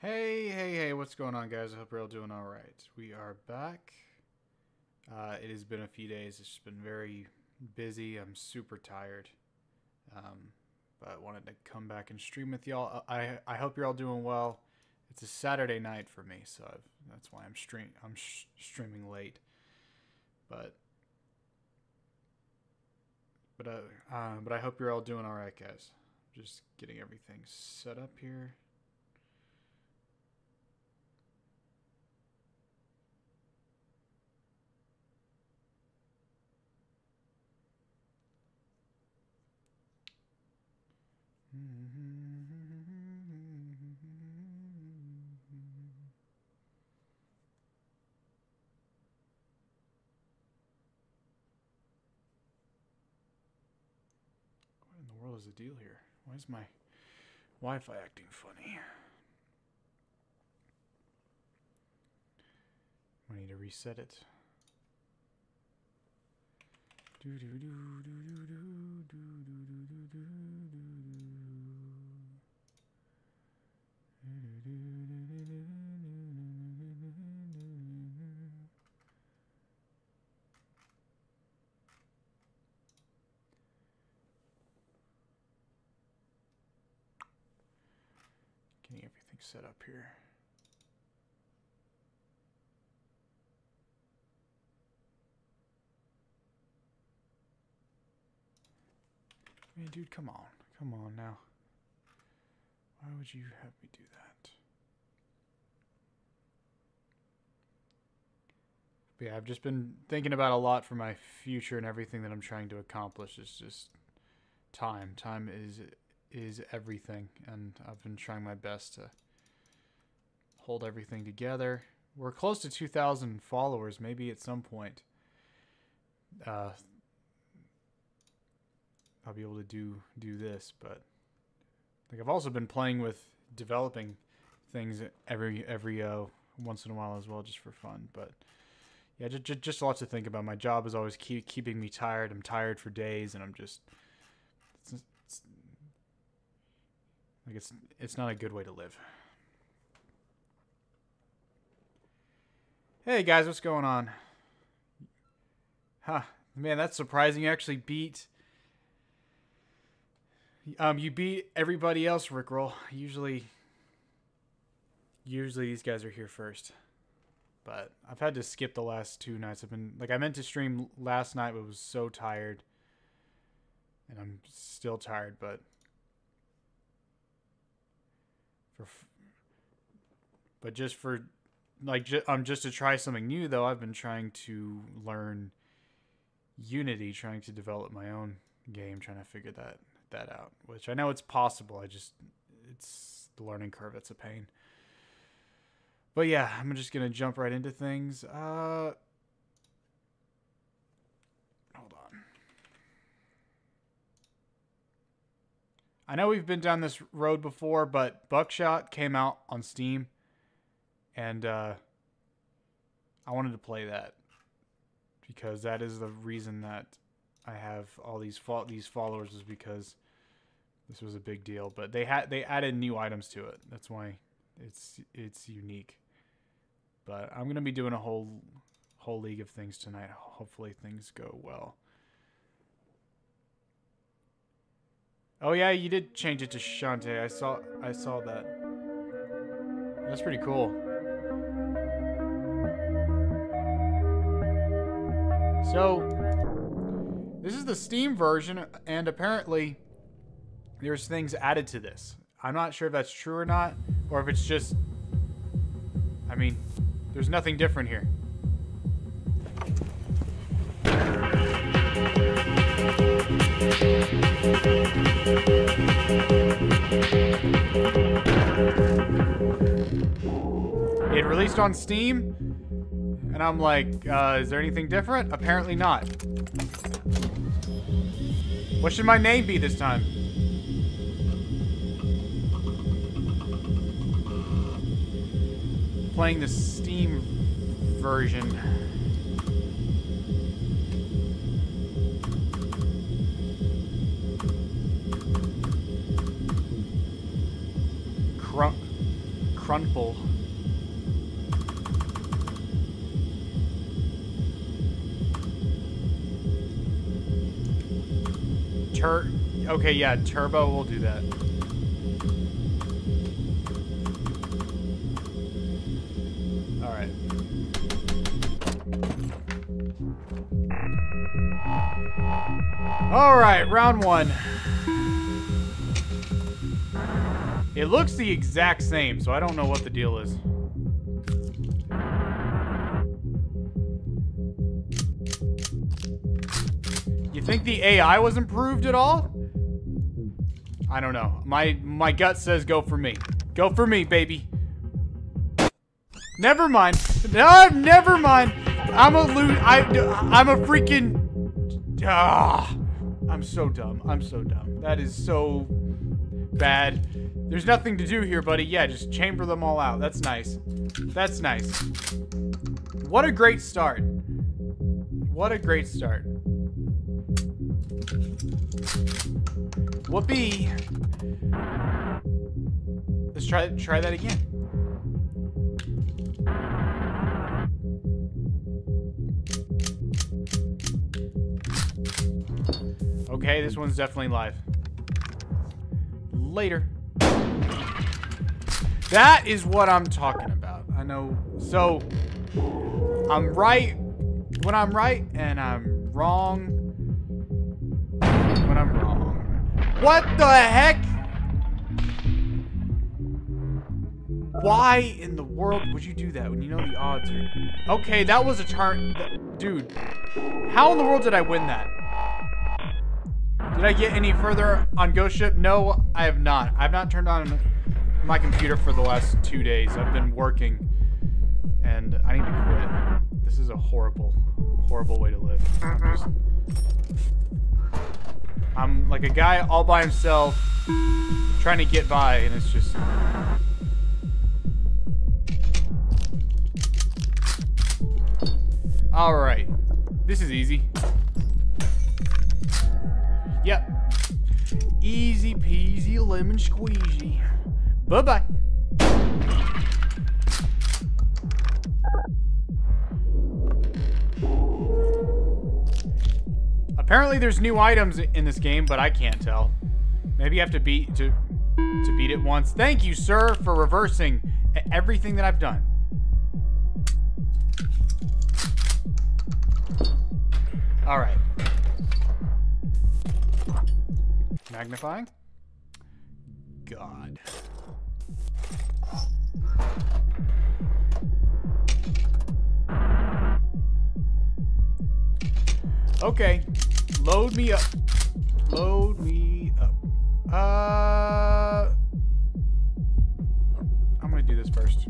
Hey, hey, hey, what's going on, guys? I hope you're all doing all right. We are back. Uh, it has been a few days. It's just been very busy. I'm super tired. Um, but wanted to come back and stream with y'all. I, I hope you're all doing well. It's a Saturday night for me, so I've, that's why I'm stream I'm sh- streaming late. But but uh, uh, but I hope you're all doing all right, guys. Just getting everything set up here. What in the world is the deal here? Why is my Wi-Fi acting funny? I need to reset it. Do do do do do do do do do do do Getting everything set up here. I mean, dude, come on. Come on now. Why would you have me do that? But yeah, I've just been thinking about a lot for my future and everything that I'm trying to accomplish. It's just time. Time is is everything, and I've been trying my best to hold everything together. We're close to 2,000 followers. Maybe at some point, uh, I'll be able to do do this. But like I've also been playing with developing things every every uh, once in a while as well, just for fun. But yeah, just just lots to think about. My job is always keep keeping me tired. I'm tired for days, and I'm just it's, it's, like it's it's not a good way to live. Hey guys, what's going on? Huh, man, that's surprising. You actually beat. Um, you beat everybody else, Rickroll. Usually, usually these guys are here first, but I've had to skip the last two nights. I've been like I meant to stream last night, but was so tired, and I'm still tired. But for, but just for like ju- um just to try something new though i've been trying to learn unity trying to develop my own game trying to figure that that out which i know it's possible i just it's the learning curve it's a pain but yeah i'm just gonna jump right into things uh hold on i know we've been down this road before but buckshot came out on steam and uh, I wanted to play that because that is the reason that I have all these fo- these followers is because this was a big deal. But they had they added new items to it. That's why it's it's unique. But I'm gonna be doing a whole whole league of things tonight. Hopefully things go well. Oh yeah, you did change it to Shantae. I saw I saw that. That's pretty cool. So, this is the Steam version, and apparently there's things added to this. I'm not sure if that's true or not, or if it's just. I mean, there's nothing different here. It released on Steam, and I'm like, Uh, is there anything different? Apparently not. What should my name be this time? Playing the Steam version. Crun Crunple. Tur okay, yeah, turbo will do that. Round one. It looks the exact same, so I don't know what the deal is. You think the AI was improved at all? I don't know. My my gut says go for me. Go for me, baby. Never mind. No, never mind. I'm a loot. I I'm a freaking Ah. I'm so dumb. I'm so dumb. That is so bad. There's nothing to do here, buddy. Yeah, just chamber them all out. That's nice. That's nice. What a great start. What a great start. Whoopee. Let's try try that again. Okay, this one's definitely live. Later. That is what I'm talking about. I know. So, I'm right when I'm right, and I'm wrong when I'm wrong. What the heck? Why in the world would you do that when you know the odds are... Okay, that was a turn... Dude, how in the world did I win that? Did I get any further on Ghost Ship? No, I have not. I've not turned on my computer for the last two days. I've been working, and I need to quit. This is a horrible, horrible way to live. I'm uh-huh. just... I'm like a guy all by himself, trying to get by, and it's just... Alright. This is easy. Yep. Easy peasy lemon squeezy. Bye-bye. Apparently there's new items in this game, but I can't tell. Maybe you have to beat to to beat it once. Thank you, sir, for reversing everything that I've done. All right. Magnifying. God. Okay. Load me up. Load me up. Uh... I'm gonna do this first.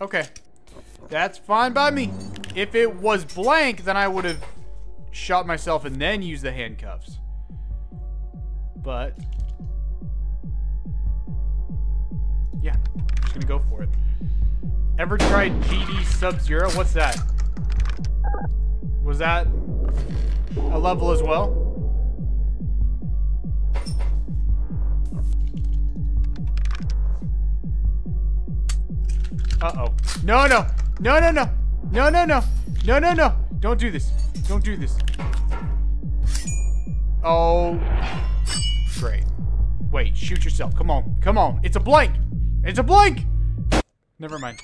Okay. That's fine by me. If it was blank, then I would have shot myself and then used the handcuffs. But... Yeah, I'm just gonna go for it. Ever tried GD Sub-Zero? What's that? Was that a level as well? Uh-oh. No, no. No, no, no. No, no, no. No, no, no. Don't do this. Don't do this. Oh. Great. Wait, shoot yourself. Come on. Come on. It's a blank. It's a blank. Never mind.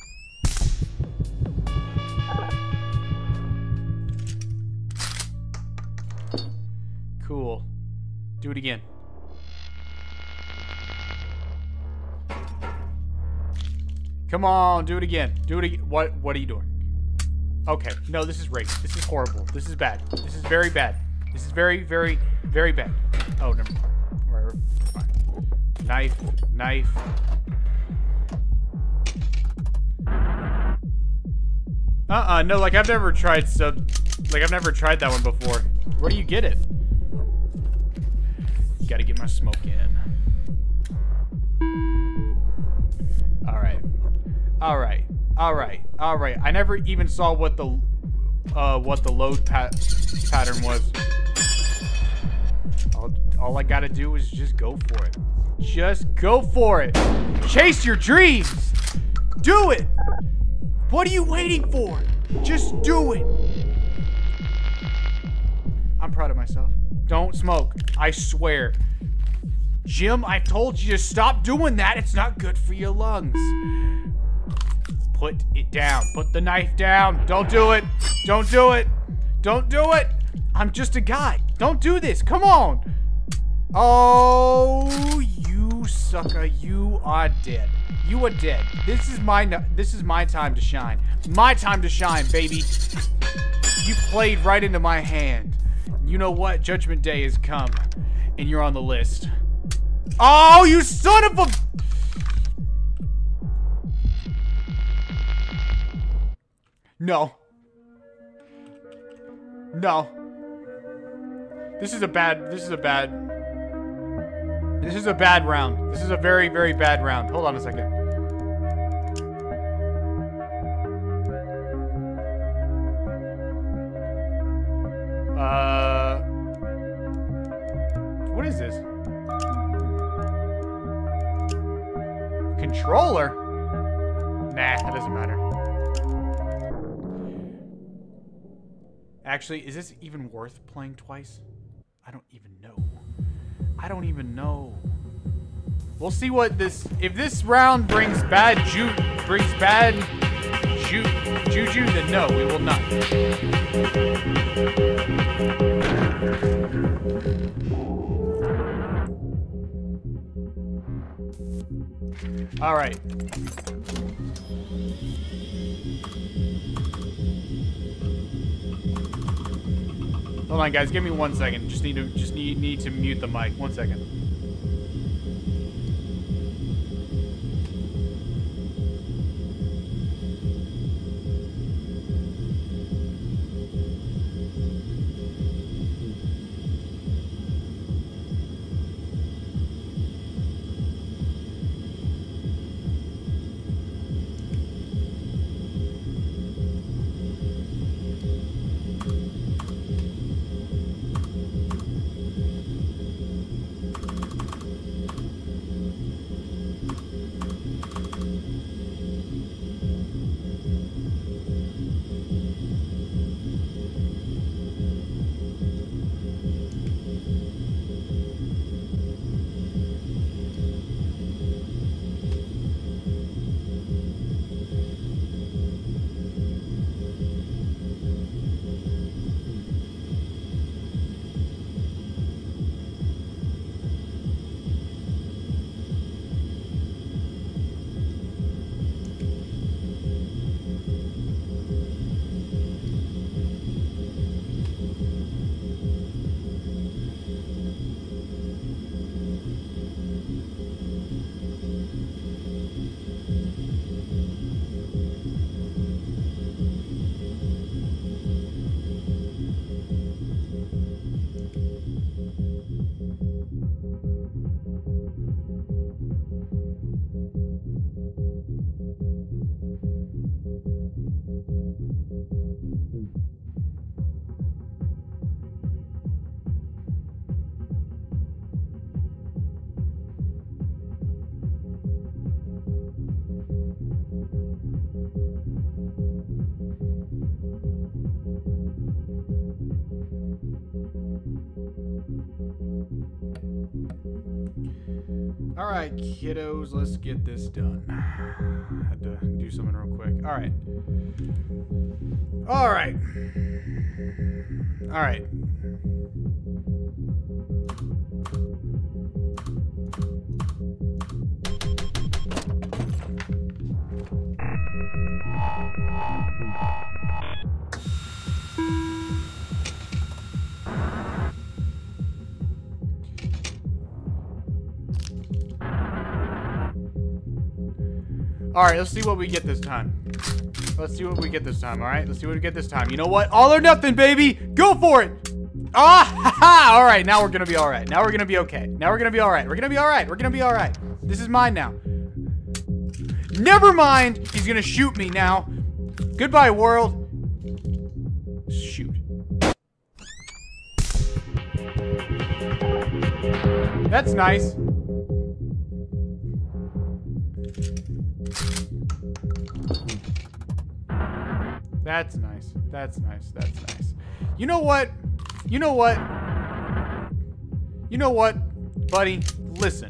Cool. Do it again. Come on, do it again. Do it again. What, what are you doing? Okay. No, this is rape. This is horrible. This is bad. This is very bad. This is very, very, very bad. Oh, never mind. Fine. Knife, knife. Uh-uh, no, like I've never tried sub... Like I've never tried that one before. Where do you get it? Gotta get my smoke in. Alright. Alright. Alright. Alright. I never even saw what the... Uh, what the load pat pattern was. All, all I gotta do is just go for it. Just go for it. Chase your dreams. Do it. What are you waiting for? Just do it. I'm proud of myself. Don't smoke. I swear. Jim, I told you to stop doing that. It's not good for your lungs. Put it down. Put the knife down. Don't do it. Don't do it. Don't do it. I'm just a guy. Don't do this. Come on. Oh, you sucker. You are dead. You are dead. This is my this is my time to shine. My time to shine, baby. You played right into my hand. You know what? Judgment Day has come, and you're on the list. Oh, you son of a... No. No. This is a bad, this is a bad, this is a bad round. This is a very, very bad round. Hold on a second. Uh, what is this? Controller? Nah, that doesn't matter. Actually, is this even worth playing twice? I don't even know. I don't even know. We'll see what this... If this round brings bad ju brings bad ju juju, then no, we will not. All Hold on, guys. Give me one second. Just need to just need need to mute the mic. One second. Kiddos, let's get this done. Had to do something real quick. All right. All right. All right. All right, let's see what we get this time. Let's see what we get this time, all right? Let's see what we get this time. You know what? All or nothing, baby. Go for it. Ah, ha, ha. All right, now we're to be all right. Now we're to be okay. Now we're to be all right. We're to be all right. We're to be all right. This is mine now. Never mind. He's to shoot me now. Goodbye, world. Shoot. That's nice. That's nice. That's nice. That's nice. You know what? You know what? You know what, buddy? Listen.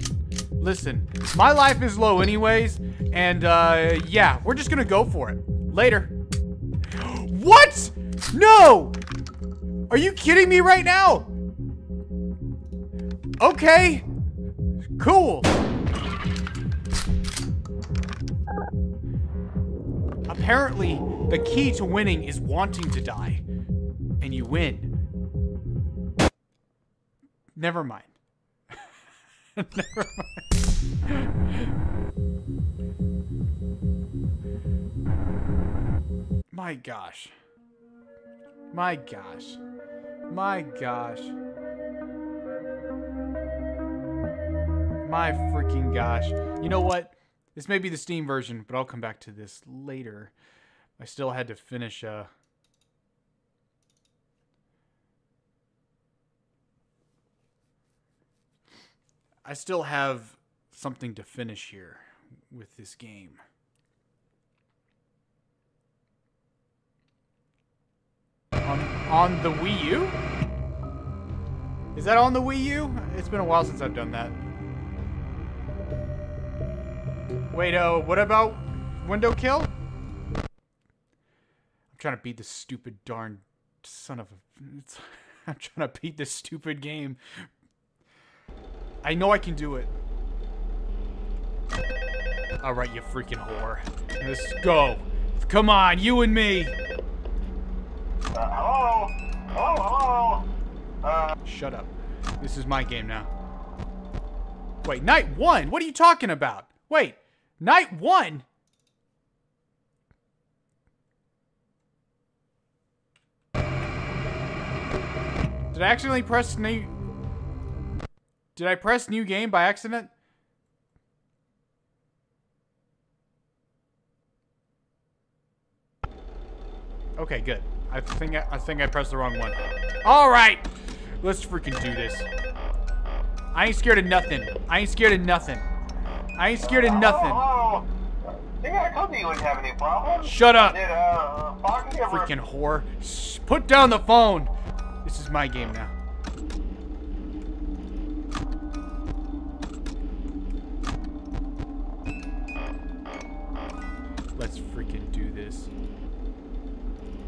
Listen. My life is low anyways, and uh yeah, we're just gonna go for it. Later. What? No! Are you kidding me right now? Okay. Cool. Apparently, the key to winning is wanting to die. And you win. Never mind. Never mind. My gosh. My gosh. My gosh. My freaking gosh. You know what? This may be the Steam version, but I'll come back to this later. I still had to finish uh I still have something to finish here with this game. On, on the Wii U? Is that on the Wii U? It's been a while since I've done that. Wait, oh, what about Windowkill? I'm trying to beat this stupid darn son of a... I'm trying to beat this stupid game I know I can do it. Alright, you freaking whore. Let's go. Come on, you and me. Uh, hello? Hello, hello? Uh, Shut up. This is my game now. Wait, night one? What are you talking about? Wait, night one? Did I accidentally press new... Did I press new game by accident? Okay, good. I think I, I think I pressed the wrong one. All right, let's freaking do this. I ain't scared of nothing. I ain't scared of nothing. I ain't scared of nothing. Hello, hello. Yeah, I told you you wouldn't have any problems. Shut up, Did, uh, freaking whore. Shh, put down the phone. This is my game now. Let's freaking do this.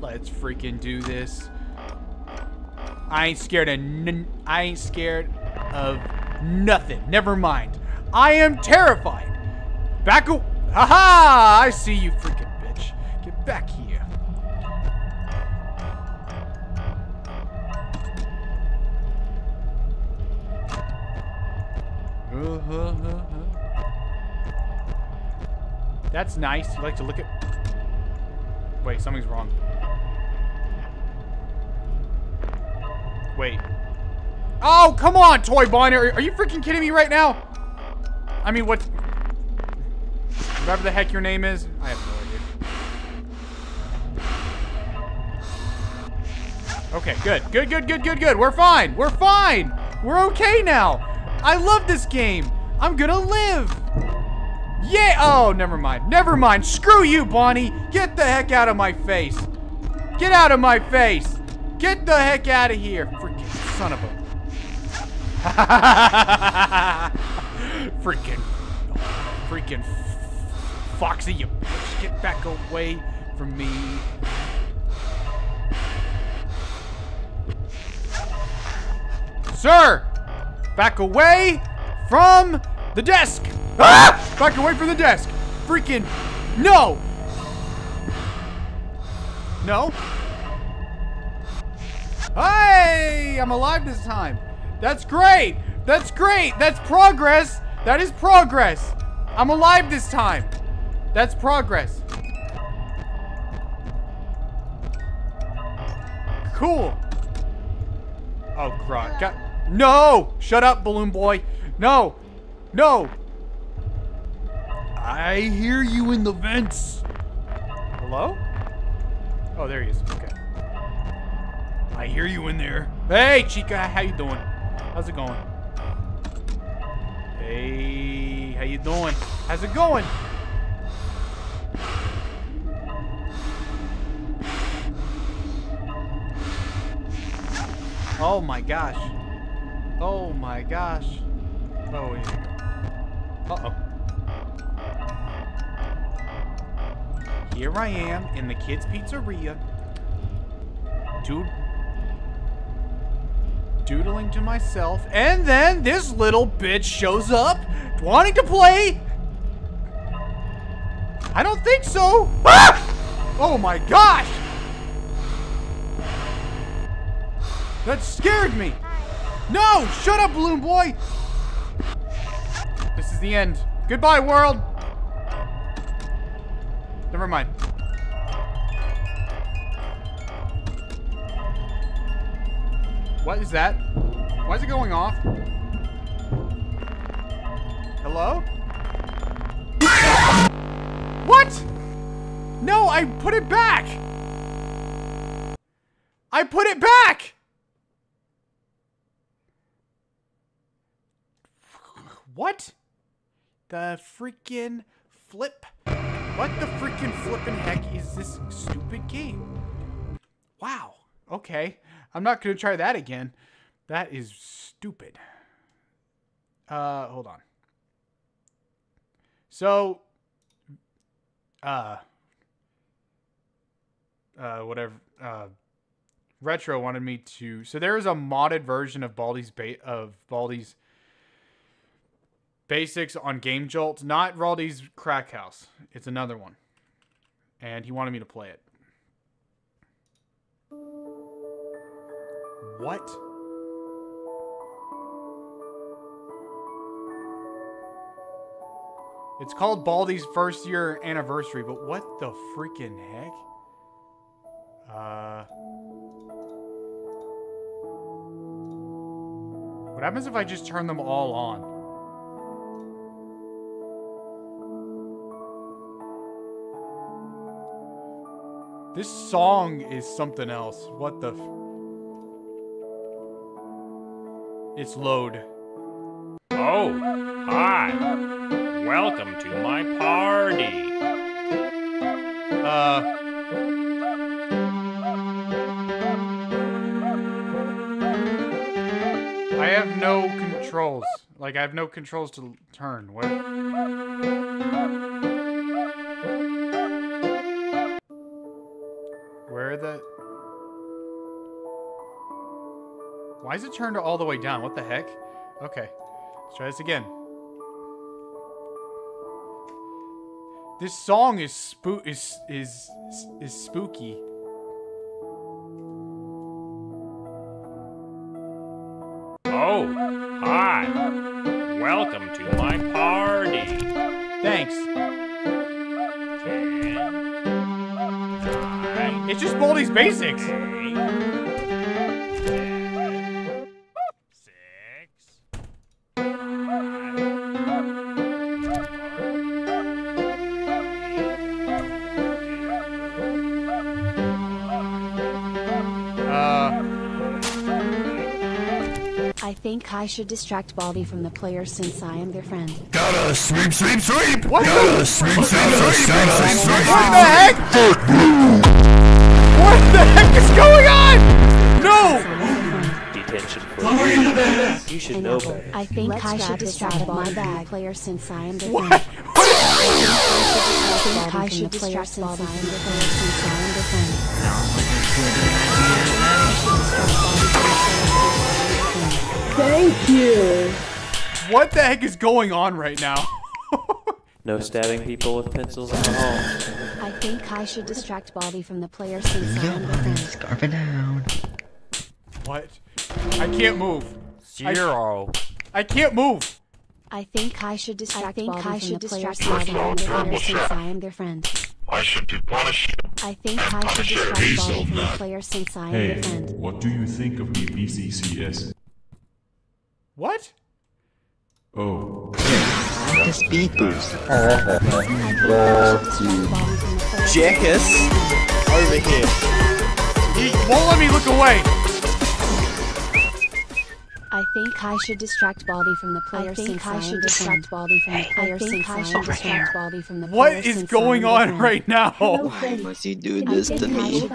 Let's freaking do this. I ain't scared of n I ain't scared of nothing. Never mind. I am terrified. Back a- Haha! I see you freaking bitch. Get back here. That's nice. You like to look at... Wait, something's wrong. Wait. Oh, come on, Toy. Are, are you freaking kidding me right now? I mean, what... Whatever the heck your name is. I have no idea. Okay, good. Good, good, good, good, good. We're fine. We're fine. We're okay now. I love this game. I'm gonna live. Yeah. Oh, never mind. Never mind. Screw you, Bonnie. Get the heck out of my face. Get out of my face. Get the heck out of here. Freaking son of a... freaking... Freaking... Foxy, you bitch. Get back away from me. Sir! Back away from the desk! Ah! Back away from the desk! Freaking... No! No? Hey! I'm alive this time. That's great! That's great! That's progress! That is progress. I'm alive this time. That's progress. Cool. Oh, crud. God. No! Shut up, Balloon Boy. No! No! I hear you in the vents. Hello? Oh, there he is. Okay. I hear you in there. Hey, Chica. How you doing? How's it going? Hey, how you doing? How's it going? Oh my gosh. Oh my gosh. Oh, yeah. Uh-oh. Here I am in the kids' pizzeria. Dude. Doodling to myself. And then this little bitch shows up wanting to play. I don't think so. Ah! Oh my gosh. That scared me. No! Shut up, balloon boy! This is the end. Goodbye, world! Never mind. What is that? Why is it going off? Hello? What? No, I put it back! I put it back! What? The freaking flip? What the freaking flippin' heck is this stupid game? Wow. Okay. I'm not gonna try that again. That is stupid. Uh, hold on. So, uh, uh, whatever, uh, Retro wanted me to. So there is a modded version of Baldi's ba- of Baldi's basics on Game Jolt, not Raldi's Crack House. It's another one, and he wanted me to play it. What? It's called Baldi's first year anniversary, but what the freaking heck? Uh. What happens if I just turn them all on? This song is something else. What the? It's load. Oh, hi. Welcome to my party. Uh. I have no controls. Like I have no controls to turn. What? Why is it turned all the way down? What the heck? Okay, let's try this again. This song is spoo is is is spooky. Oh, hi. Welcome to my party. Thanks. Ten, nine, It's just Baldi's basics. I think I should distract Baldi from the players since I am their friend. Gotta sweep, sweep, sweep! What Gotta the- sweep, sweep, sweep! Gotta sweep, what the heck? What the heck is going on? No! detention for You should know better. I think Let's I should distract out of Baldi my from the bag. players since I am their What? friend. What? I think I should distract Baldi from the players since I am their friend. What the heck is going on right now? No stabbing people with pencils in the hall. I think I should distract Baldi from the player since I am their friend. Scarf it down. what? I can't move. Zero. I can't move. I think I should distract think Baldi I from should the players distract since I am their players since I am their friend. Why should you punish? I think I should distract Baldi from the player since I am Hey, the friend. what do you think of me, BCCS? What? Oh, The speed boost. I think I should distract Baldi from the player Jackass! Over here. He won't let me look away. I think I should distract Baldi from the player think since I I should should distract distract Baldi from the player think since I I should should distract distract Baldi from the player What is going I am the on right now? Why must you do this to me?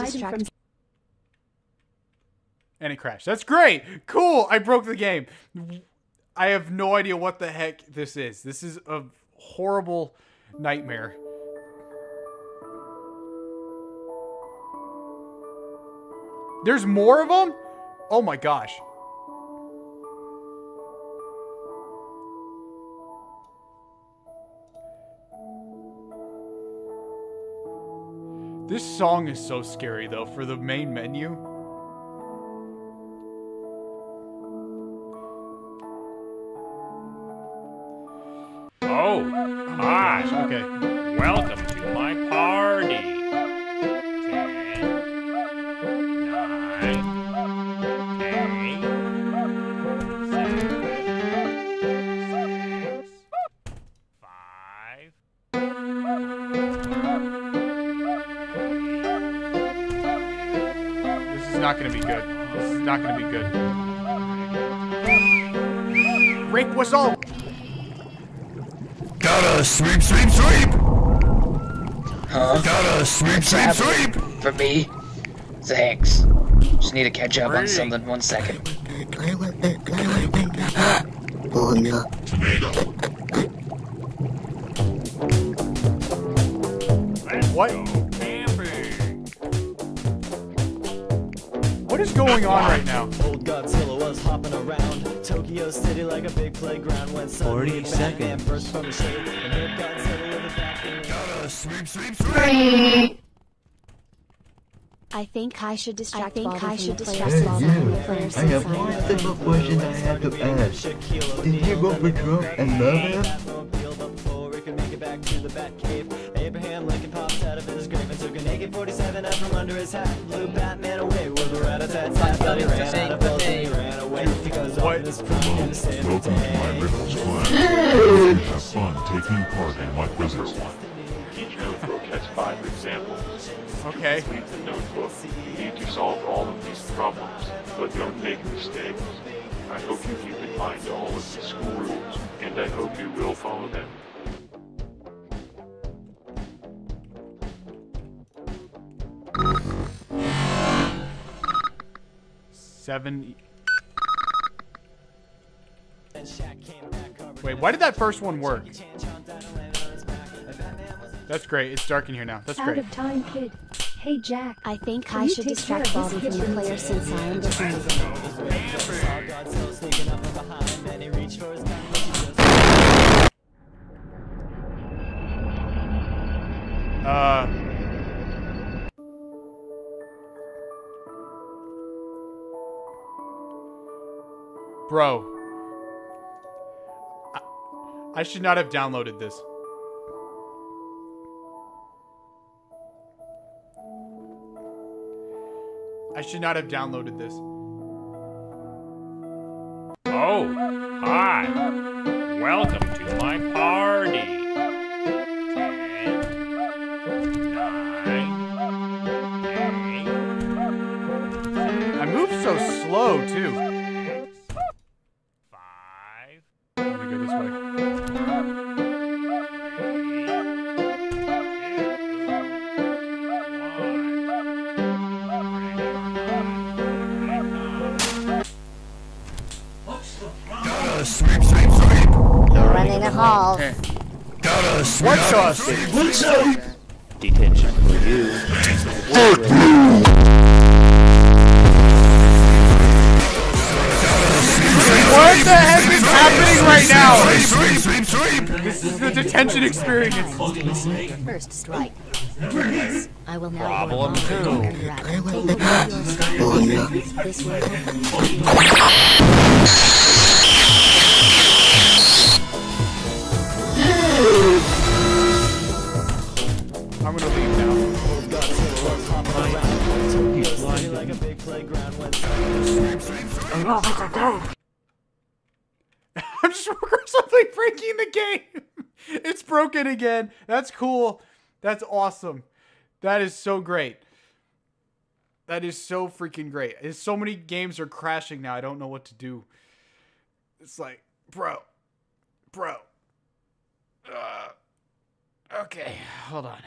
And it crashed. That's great. Cool. I broke the game. I have no idea what the heck this is. This is a horrible nightmare. There's more of them? Oh my gosh. This song is so scary though for the main menu. Oh, hi. Okay. Welcome to my party. Ten, nine, eight, seven, six, five, This is not gonna be good. This is not gonna be good. Rape whistle! Gotta sweep, sweep, sweep! Huh? Gotta sweep, sweep, sweep! For me? Thanks. Just need to catch up on Great. something. One second. Oh yeah. Let's What? go camping. What is going on right now? Old Godzilla was hopping around Tokyo City like a big playground when suddenly 40 Batman seconds. burst from the shade and hit Godzilla with a vacuum. Gotta sweep, sweep, sweep! I think I should distract think Baldi I should the distract player Baldi since I from the the player player I have I am one simple question I have to ask. Did you go for Trump and love him? Before it could make it back to the Batcave. Abraham Lincoln popped out of his grave and took an AK-47 out from under his hat. Blew Batman away with a rat-a-tat-tat. But he ran out of What? his pride to save the welcome to my. Riddles class. Have fun taking part in my quizzes. Each notebook has five examples. Okay. Complete the notebook. You need to solve all of these problems, but don't make mistakes. I hope you keep in mind all of the school rules, and I hope you will follow them. Seven. Wait, why did that first one work? That's great. It's dark in here now. That's Out great. of time, kid. Hey, Jack. I think Can I should distract care of Baldi this from the player since I am the friend. Uh, Saw I should not have downloaded this. I should not have downloaded this. Oh, hi. Welcome to my party. You're running a hall. Gotta sweep, What's us? sweep, What's? Detention for you. What the heck is happening right now? This is the detention experience. First strike. I will now Problem go two. I'm just something breaking the game. it's broken again. That's cool. That's awesome. That is so great. That is so freaking great. It's so many games are crashing now. I don't know what to do. It's like, bro, bro. Uh, okay, hold on.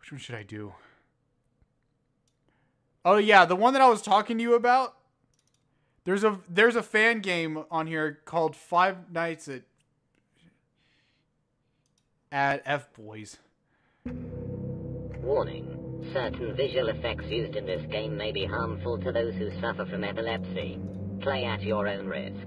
Which one should I do? Oh yeah, the one that I was talking to you about. There's a there's a fan game on here called Five Nights at at F Boys. Warning. Certain visual effects used in this game may be harmful to those who suffer from epilepsy. Play at your own risk.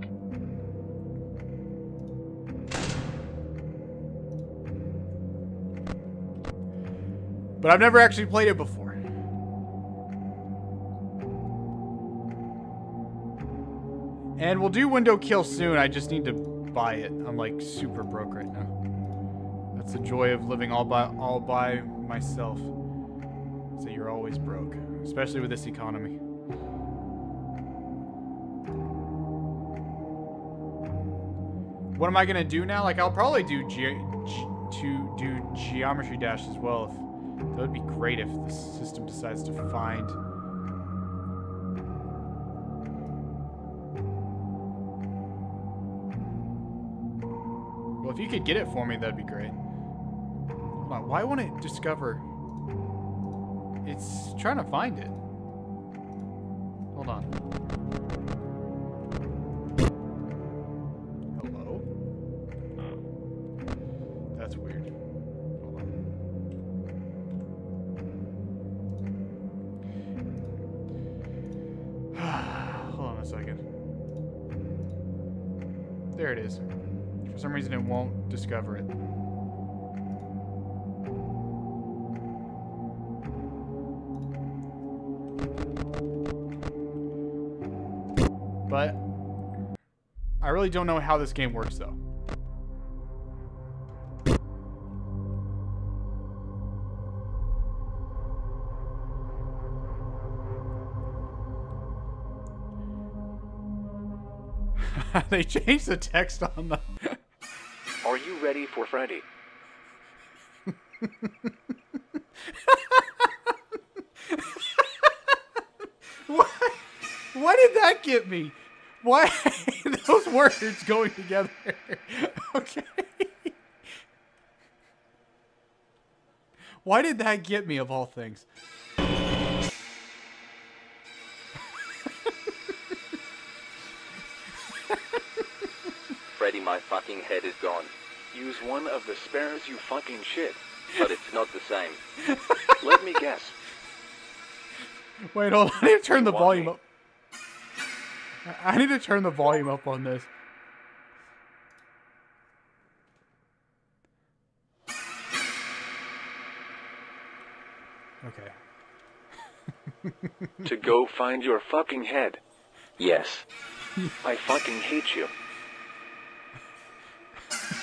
But I've never actually played it before. And we'll do Windowkill soon. I just need to buy it. I'm like super broke right now. That's the joy of living all by all by myself. So you're always broke, especially with this economy. What am I gonna do now? Like I'll probably do ge ge to do geometry dash as well. If, that would be great if the system decides to find you could get it for me, that'd be great. Hold on, why won't it discover? It's trying to find it. Hold on. Discover it. But I really don't know how this game works, though. they changed the text on the. Ready for Freddy? Why, why did that get me? Why those words going together? okay. Why did that get me of all things? Freddy, my fucking head is gone. Use one of the spares, you fucking shit. But it's not the same. Let me guess. Wait, hold on. I need to turn the volume up. I need to turn the volume up on this. Okay. To go find your fucking head. Yes. I fucking hate you.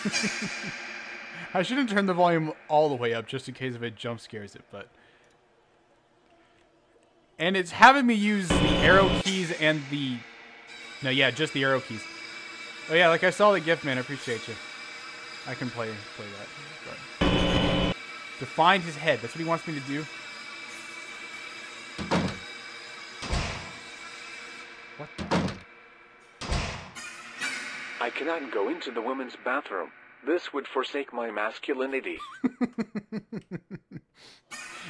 I shouldn't turn the volume all the way up just in case if it jump scares it, but. And it's having me use the arrow keys and the. No, yeah, just the arrow keys. Oh yeah, like I saw the gift man. I appreciate you. I can play play that. But. To find his head. That's what he wants me to do. Cannot go into the women's bathroom. This would forsake my masculinity.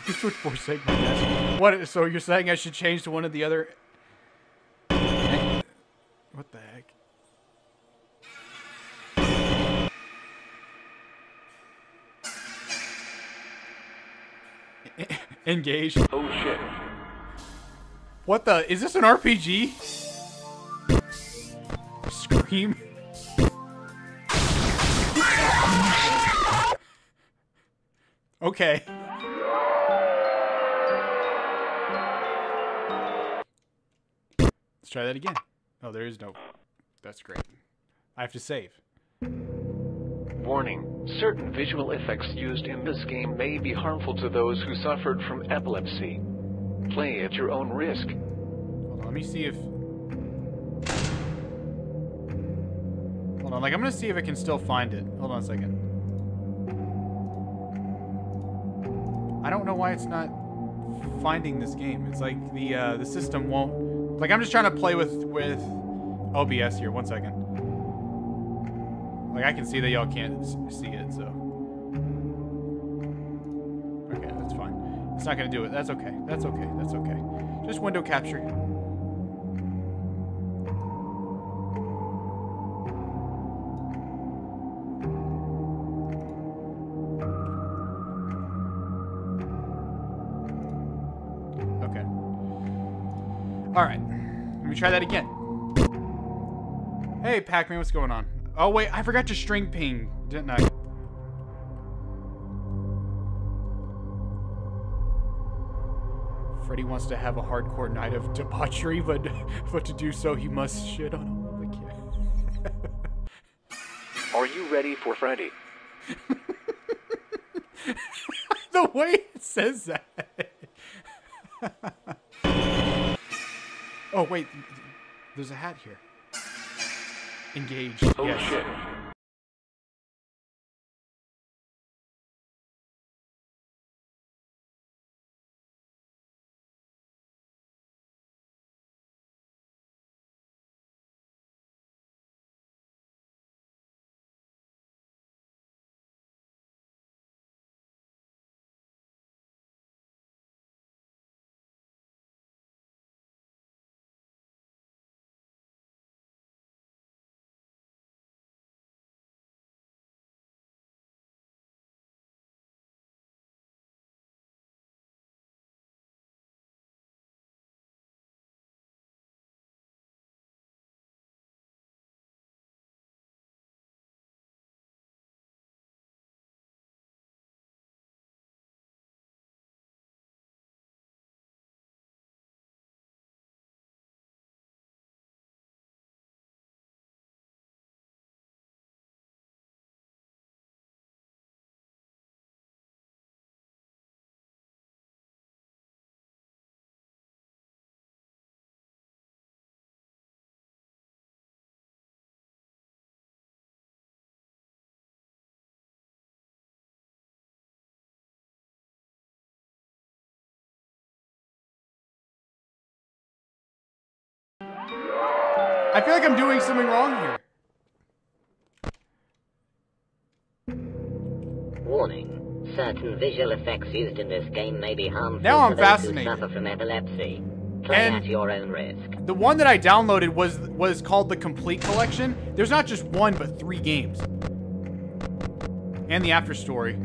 This would forsake my master. What? So you're saying I should change to one of the other? What the heck? Engage. Oh shit. What the? Is this an RPG? Scream. Okay. Let's try that again. Oh, there is no. That's great. I have to save. Warning certain visual effects used in this game may be harmful to those who suffered from epilepsy. Play at your own risk. On, let me see if. Hold on, like, I'm gonna see if I can still find it. Hold on a second. I don't know why it's not finding this game. It's like the uh, the system won't. Like I'm just trying to play with with OBS here. One second. Like I can see that y'all can't see it, so. Okay, that's fine. It's not gonna do it. That's okay. That's okay. That's okay. Just window capture. Try that again. Hey, Pac-Man, what's going on? Oh wait, I forgot to string ping, didn't I? Freddy wants to have a hardcore night of debauchery, but but to do so, he must shit on all the kids. Are you ready for Freddy? the way it says that. oh wait, there's a hat here. Engage. Oh yes. shit. I feel like I'm doing something wrong here. Warning. Certain visual effects used in this game may be harmful Now I'm to those fascinated. who suffer from epilepsy. Play And- at your own risk. The one that I downloaded was was called the Complete Collection. There's not just one, but three games. And the after story.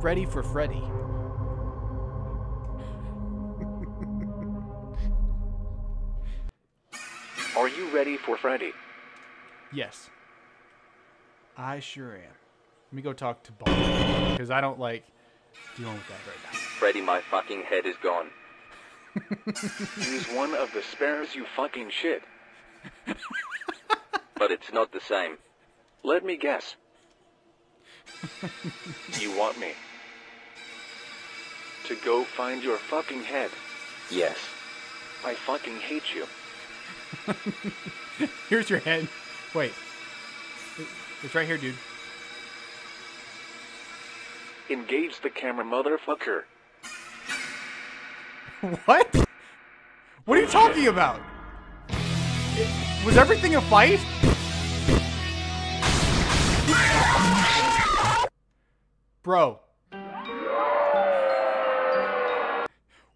Ready for Freddy? Are you ready for Freddy? Yes. I sure am. Let me go talk to Bob because I don't like dealing with that right now. Freddy, my fucking head is gone. Use one of the spares, you fucking shit. but it's not the same. Let me guess. you want me to go find your fucking head? Yes. I fucking hate you. Here's your head. Wait. It's right here, dude. Engage the camera, motherfucker. What? What are you talking about? Was everything a fight? Bro.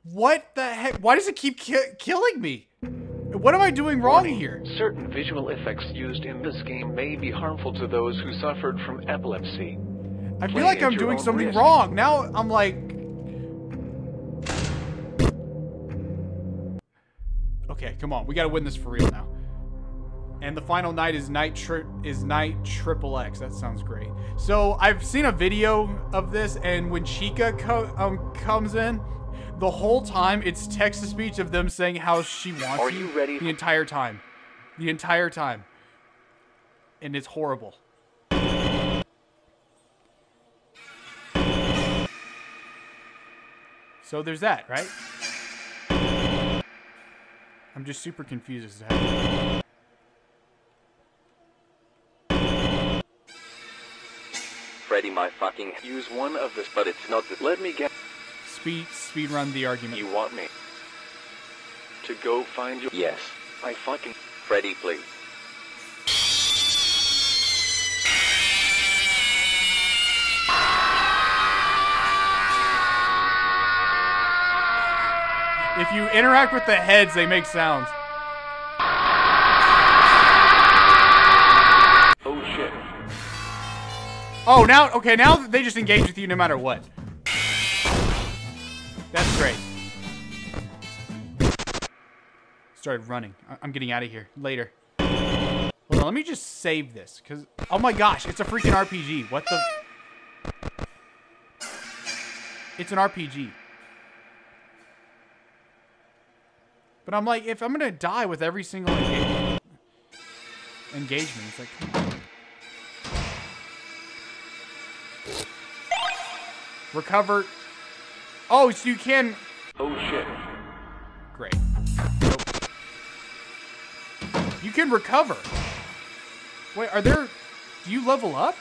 What the heck? Why does it keep ki- killing me? What am I doing wrong here? Certain visual effects used in this game may be harmful to those who suffered from epilepsy. I feel Play like I'm doing something risk. wrong. Now I'm like. Okay, come on. We gotta win this for real now. And the final night is night tri- is night triple X. That sounds great. So I've seen a video of this, and when Chica co- um, comes in, the whole time it's text to speech of them saying how she wants Are you, you ready? the entire time. The entire time. And it's horrible. So there's that, right? I'm just super confused as to how. Freddy, my fucking use one of this, but it's not. Let me get. Speed speed run the argument. You want me to go find you? Yes. I fucking Freddy, please. If you interact with the heads, they make sounds. Oh shit. Oh, now okay, now they just engage with you no matter what. That's great. Started running. I- I'm getting out of here later. Hold on, let me just save this, cause oh my gosh, it's a freaking RPG. What the? It's an RPG. But I'm like, if I'm gonna die with every single engagement, engagement it's like. Recover. Oh, so you can. Oh shit. Great. Nope. You can recover. Wait, are there? Do you level up?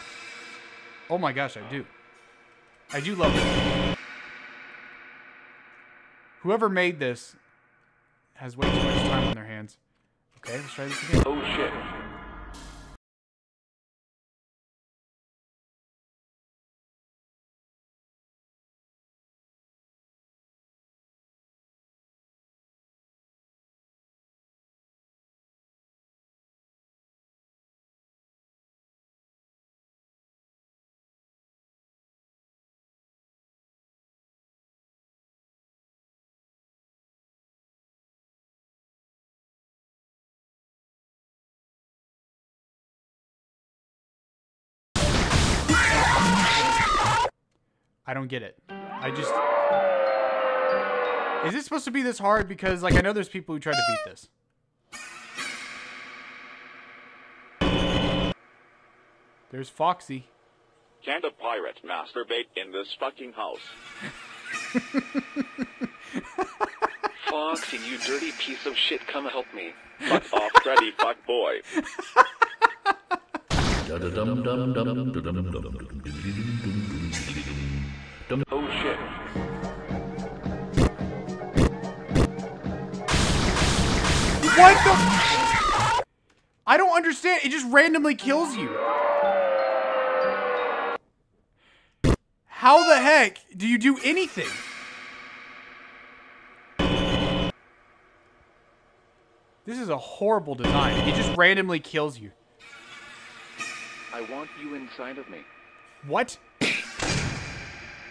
Oh my gosh, I do. I do level up. Whoever made this has way too much time on their hands. Okay, let's try this again. Oh shit. I don't get it. I just. Is it supposed to be this hard? Because, like, I know there's people who try to beat this. There's Foxy. Can a pirate masturbate in this fucking house? Foxy, you dirty piece of shit, come help me. Fuck off, Freddy, fuck boy. Oh shit. What the? I don't understand. It just randomly kills you. How the heck do you do anything? This is a horrible design. It just randomly kills you. I want you inside of me. What?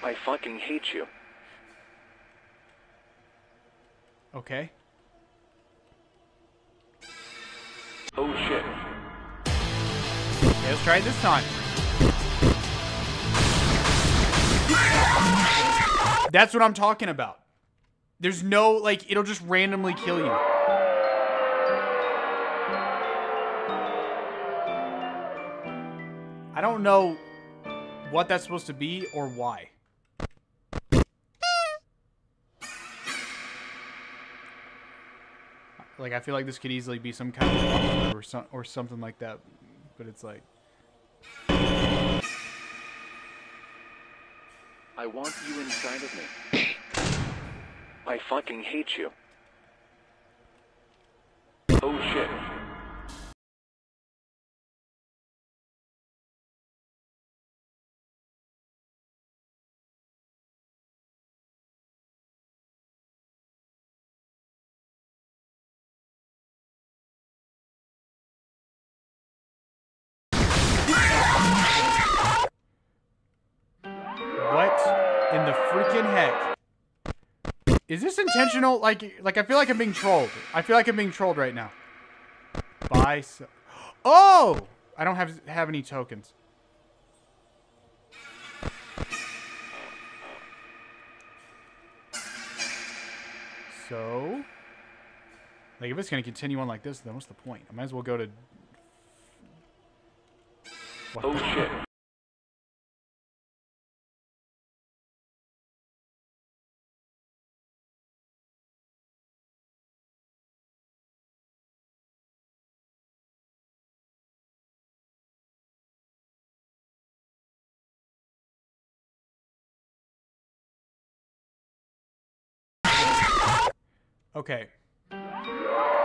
I fucking hate you. Okay. Oh shit. Okay, let's try it this time. That's what I'm talking about. There's no, like, it'll just randomly kill you. I don't know what that's supposed to be or why. Like, I feel like this could easily be some kind of or, some, or something like that. But it's like... I want you inside of me. I fucking hate you. Oh shit. Is this intentional? Like, like I feel like I'm being trolled. I feel like I'm being trolled right now. Buy. So oh, I don't have have any tokens. So, like, if it's gonna continue on like this, then what's the point? I might as well go to. What Oh shit. Okay.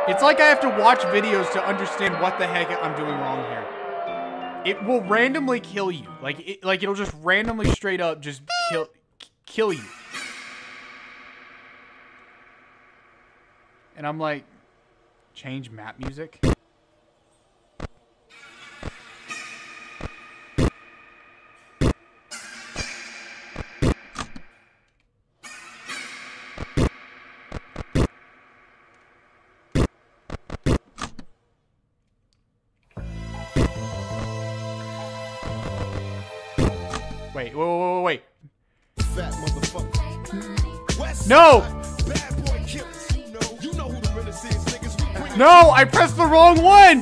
It's like I have to watch videos to understand what the heck I'm doing wrong here. It will randomly kill you. Like it, like it'll just randomly straight up just kill kill you. And I'm like change map music. Wait, wait, wait, wait, Fat motherfucker. No! Side, Bad boy killers. You know who the realest is, niggas. We bring wait! No, I pressed the wrong one!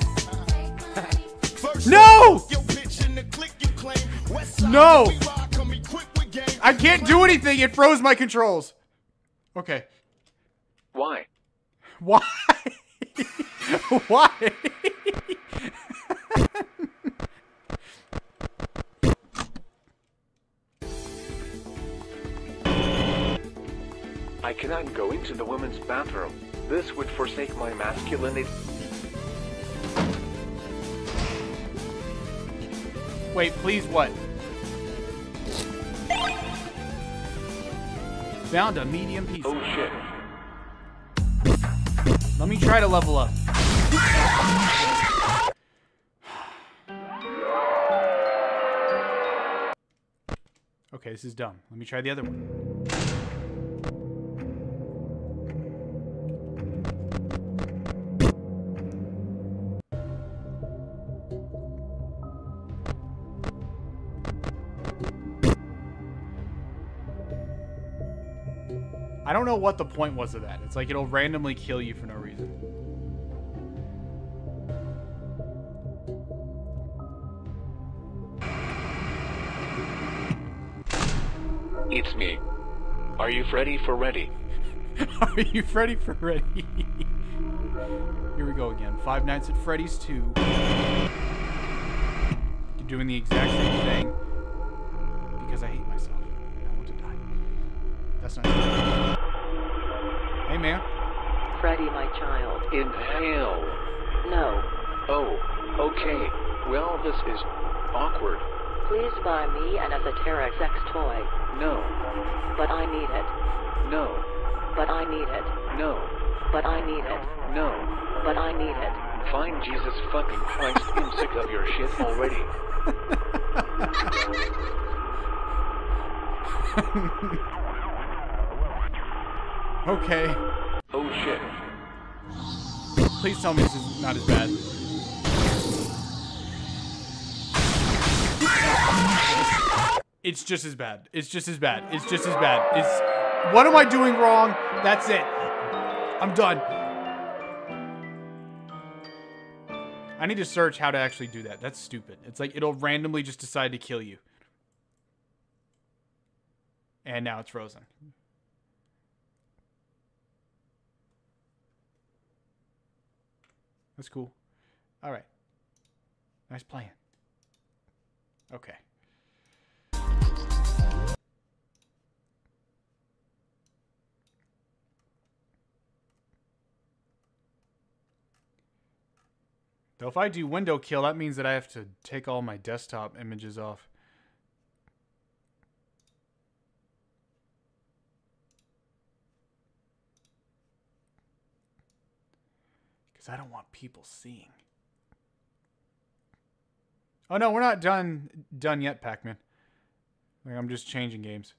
No! Yo, bitch in the clique you claim. West Side, No! we ride, come equipped with game. I can't do anything. It froze my controls. Okay. Why? Why? Why? I cannot go into the women's bathroom. This would forsake my masculinity. Wait, please what? Found a medium piece. Oh shit. Let me try to level up. Okay, this is dumb. Let me try the other one. I don't know what the point was of that. It's like it'll randomly kill you for no reason. It's me. Are you ready for ready? Are you ready for ready? Here we go again. Five Nights at Freddy's 2. You're doing the exact same thing because I hate myself. I want to die. That's not child. Inhale. No. Oh, okay. Well, this is awkward. Please buy me an esoteric sex toy. No, But I need it. no, But I need it. no, But I need it. no. But I need it. Find Jesus fucking Christ, I'm sick of your shit already. Okay. Oh shit. Please tell me this is not as bad. It's just as bad. It's just as bad. It's just as bad. It's what am I doing wrong? That's it. I'm done. I need to search how to actually do that. That's stupid. It's like it'll randomly just decide to kill you. And now it's frozen. That's cool. All right. Nice plan. Okay. Though if I do Windowkill, that means that I have to take all my desktop images off. Because I don't want people seeing. Oh no, we're not done done yet, Pac-Man. Like, I'm just changing games.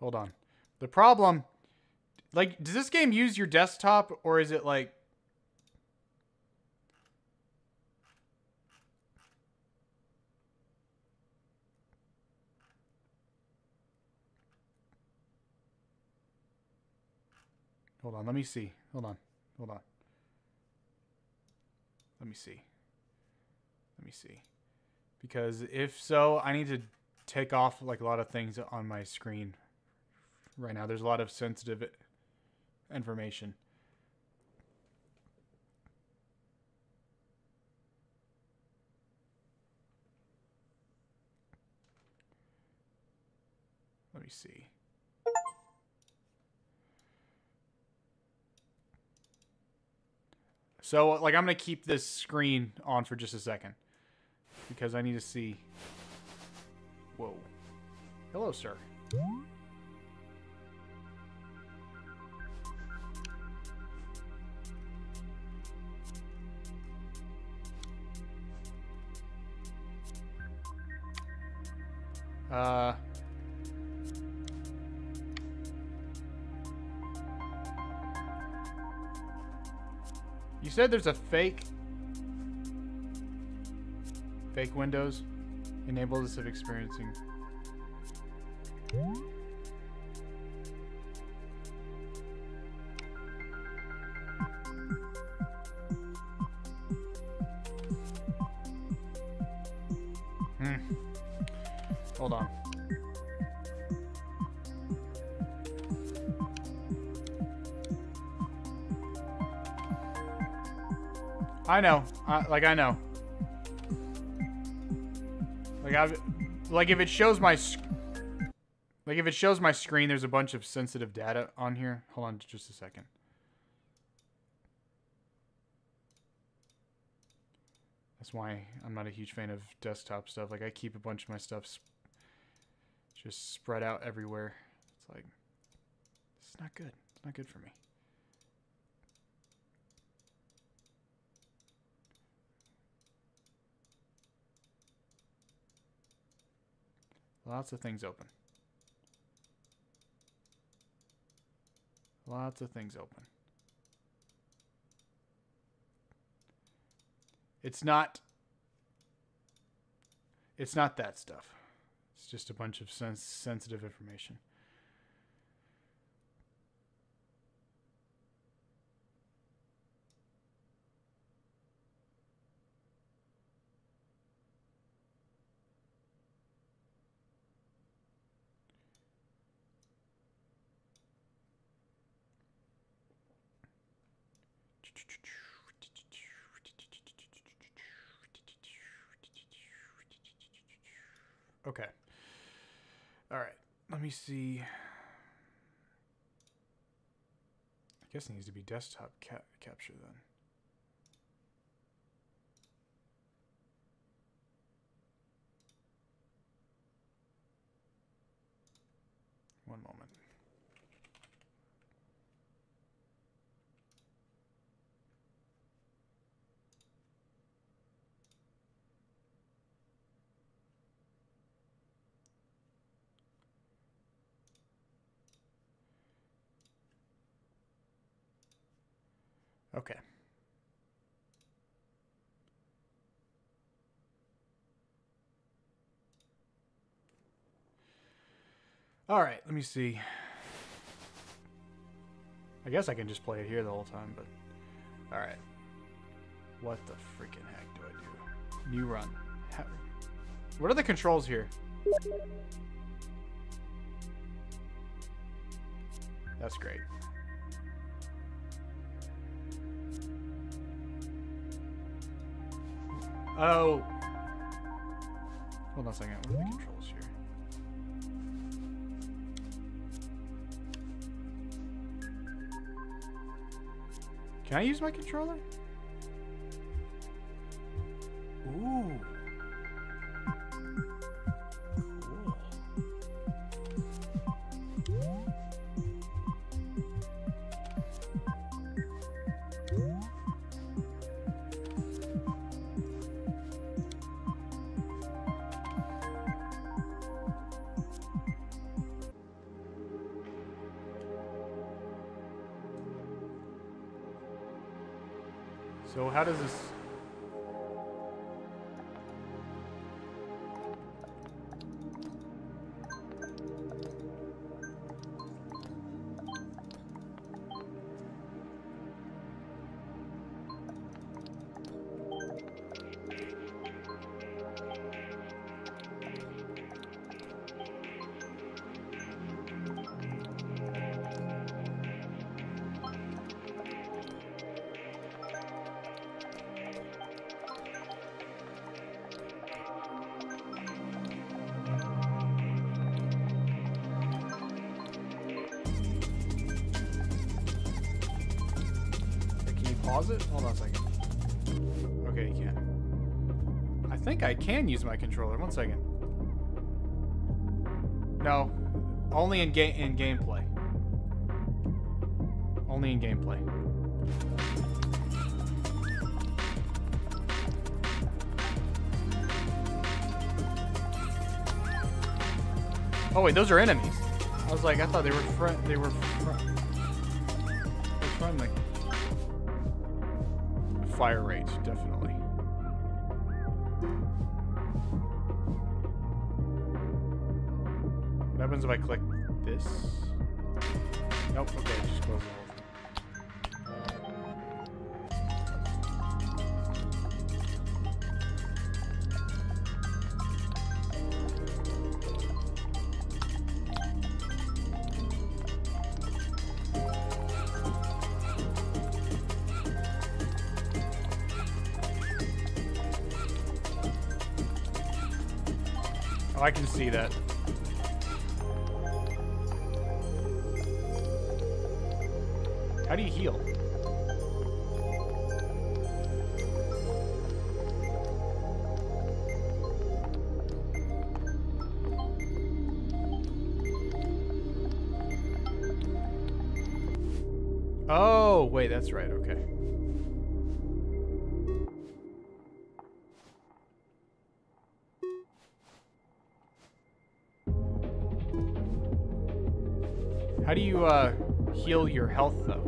Hold on. The problem like does this game use your desktop or is it like Hold on, let me see. Hold on. Hold on. Let me see. Let me see. Because if so, I need to take off like a lot of things on my screen right now. There's a lot of sensitive information. Let me see. So, like, I'm going to keep this screen on for just a second. Because I need to see... Whoa. Hello, sir. Uh... You said there's a fake... Fake Windows enable this of experiencing... I know. I, like I know. Like I, like if it shows my, like if it shows my screen, there's a bunch of sensitive data on here. Hold on, just a second. That's why I'm not a huge fan of desktop stuff. Like I keep a bunch of my stuff sp- just spread out everywhere. It's like, it's not good. It's not good for me. Lots of things open. Lots of things open. It's not it's not that stuff. It's just a bunch of sens- sensitive information. Okay. All right. Let me see. I guess it needs to be desktop ca- capture then. One moment. Okay. All right, let me see. I guess I can just play it here the whole time, but all right. What the freaking heck do I do? New run. What are the controls here? That's great. Oh. Hold on a second. What are the controls Can I use my controller? Ooh. So how does this? Can use my controller. One second. No, only in game in gameplay. Only in gameplay. Oh wait, those are enemies. I was like, I thought they were friend. They were. Friendly. Fire rate, definitely. See that. How do you uh, heal your health, though?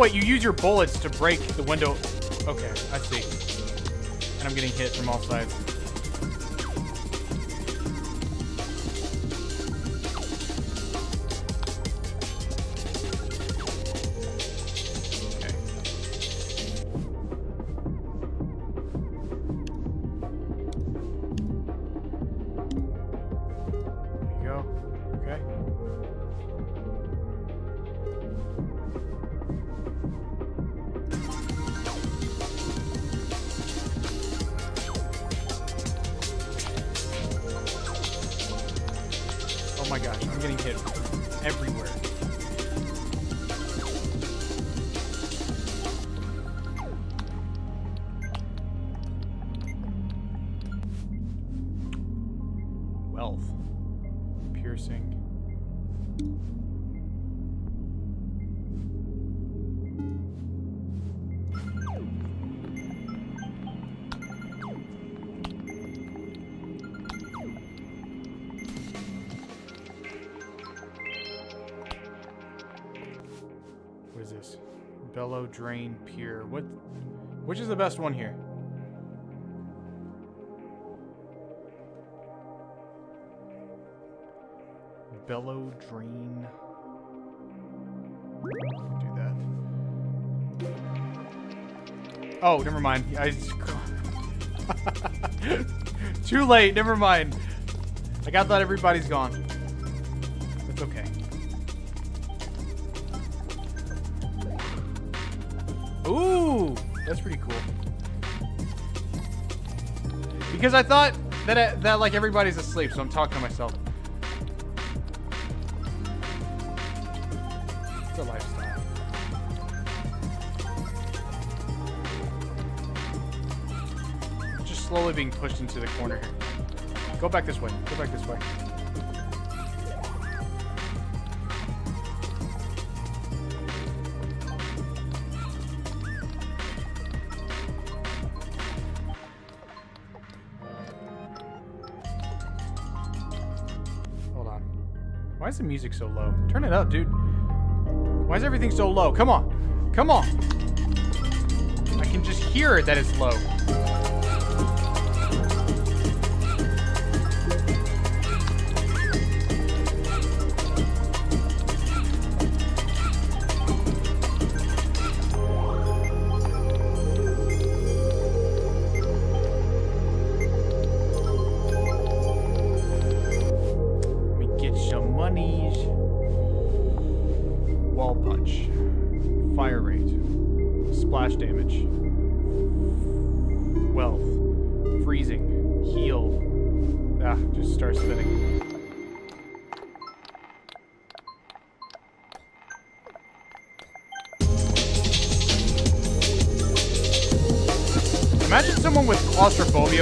Wait, you use your bullets to break the window. Okay, I see. And I'm getting hit from all sides. My gosh, I'm getting hit everywhere. Drain, pier. What? Which is the best one here? Bellow, drain. Do that. Oh, never mind. I. Too late. Never mind. I thought everybody's gone. It's okay. Ooh, that's pretty cool. Because I thought that I, that like everybody's asleep, so I'm talking to myself. It's a lifestyle. Just slowly being pushed into the corner here. Go back this way. Go back this way. The music so low? Turn it up, dude. Why is everything so low? Come on. Come on. I can just hear it that it's low.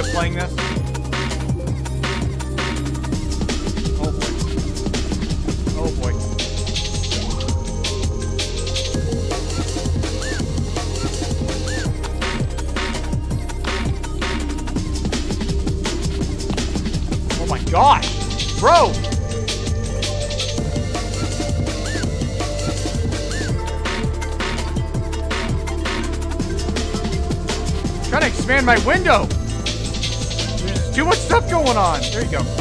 Playing this. Going on! There you go.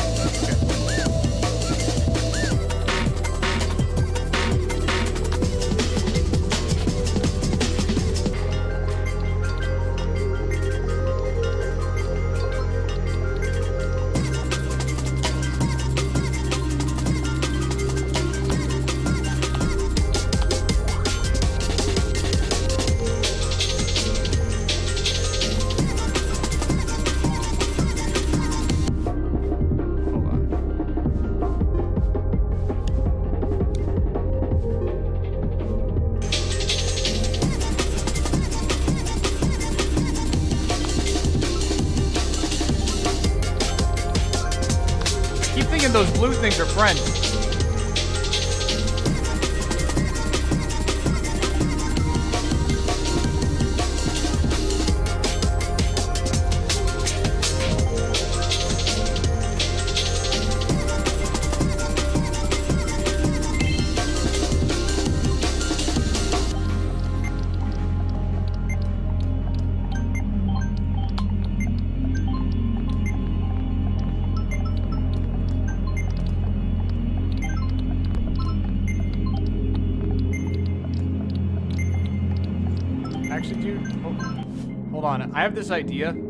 Those blue things are friends. Have this idea.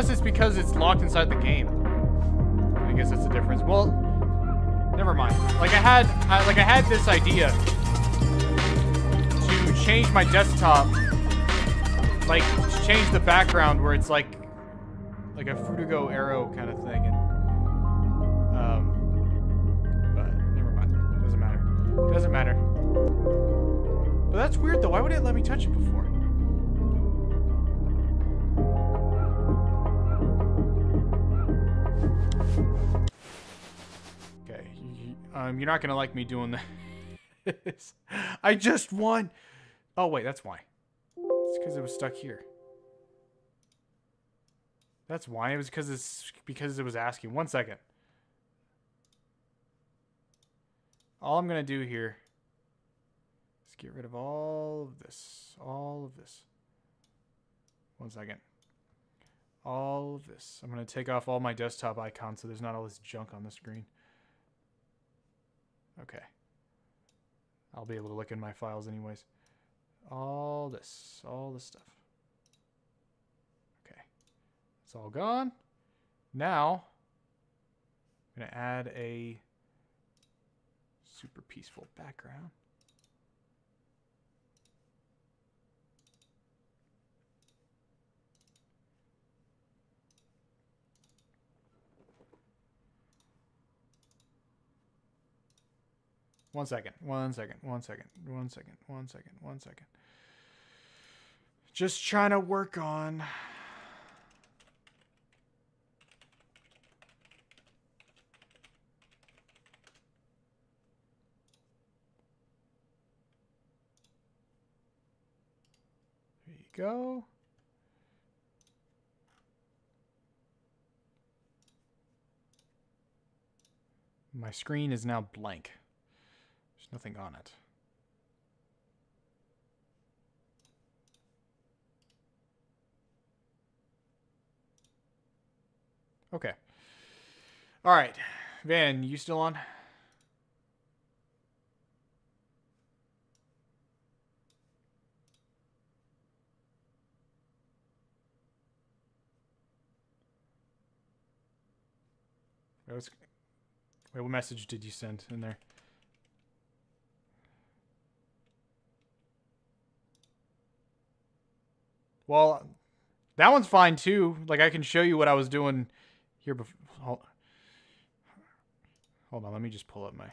Unless it's because it's locked inside the game. I guess that's the difference. Well, never mind. Like I had, I, like I had this idea to change my desktop, like change the background where it's like, like a Frutiger Aero kind of thing, and um, but never mind. Doesn't matter. Doesn't matter. But that's weird though. Why would it let me touch it before? Okay, um, you're not gonna like me doing this. I just won. Oh wait, that's why. It's because it was stuck here. That's why. It was because it's because it was asking. One second. All I'm gonna do here is get rid of all of this. All of this. One second. All of this. I'm gonna take off all my desktop icons so there's not all this junk on the screen. Okay. I'll be able to look in my files anyways. All this, all this stuff. Okay. It's all gone. Now, I'm going to add a super peaceful background. One second, one second, one second, one second, one second, one second. Just trying to work on. There you go. My screen is now blank. Nothing on it. Okay. All right. Van, you still on? Wait, what message did you send in there? Well, that one's fine too. Like I can show you what I was doing here before. Hold, on, let me just pull up my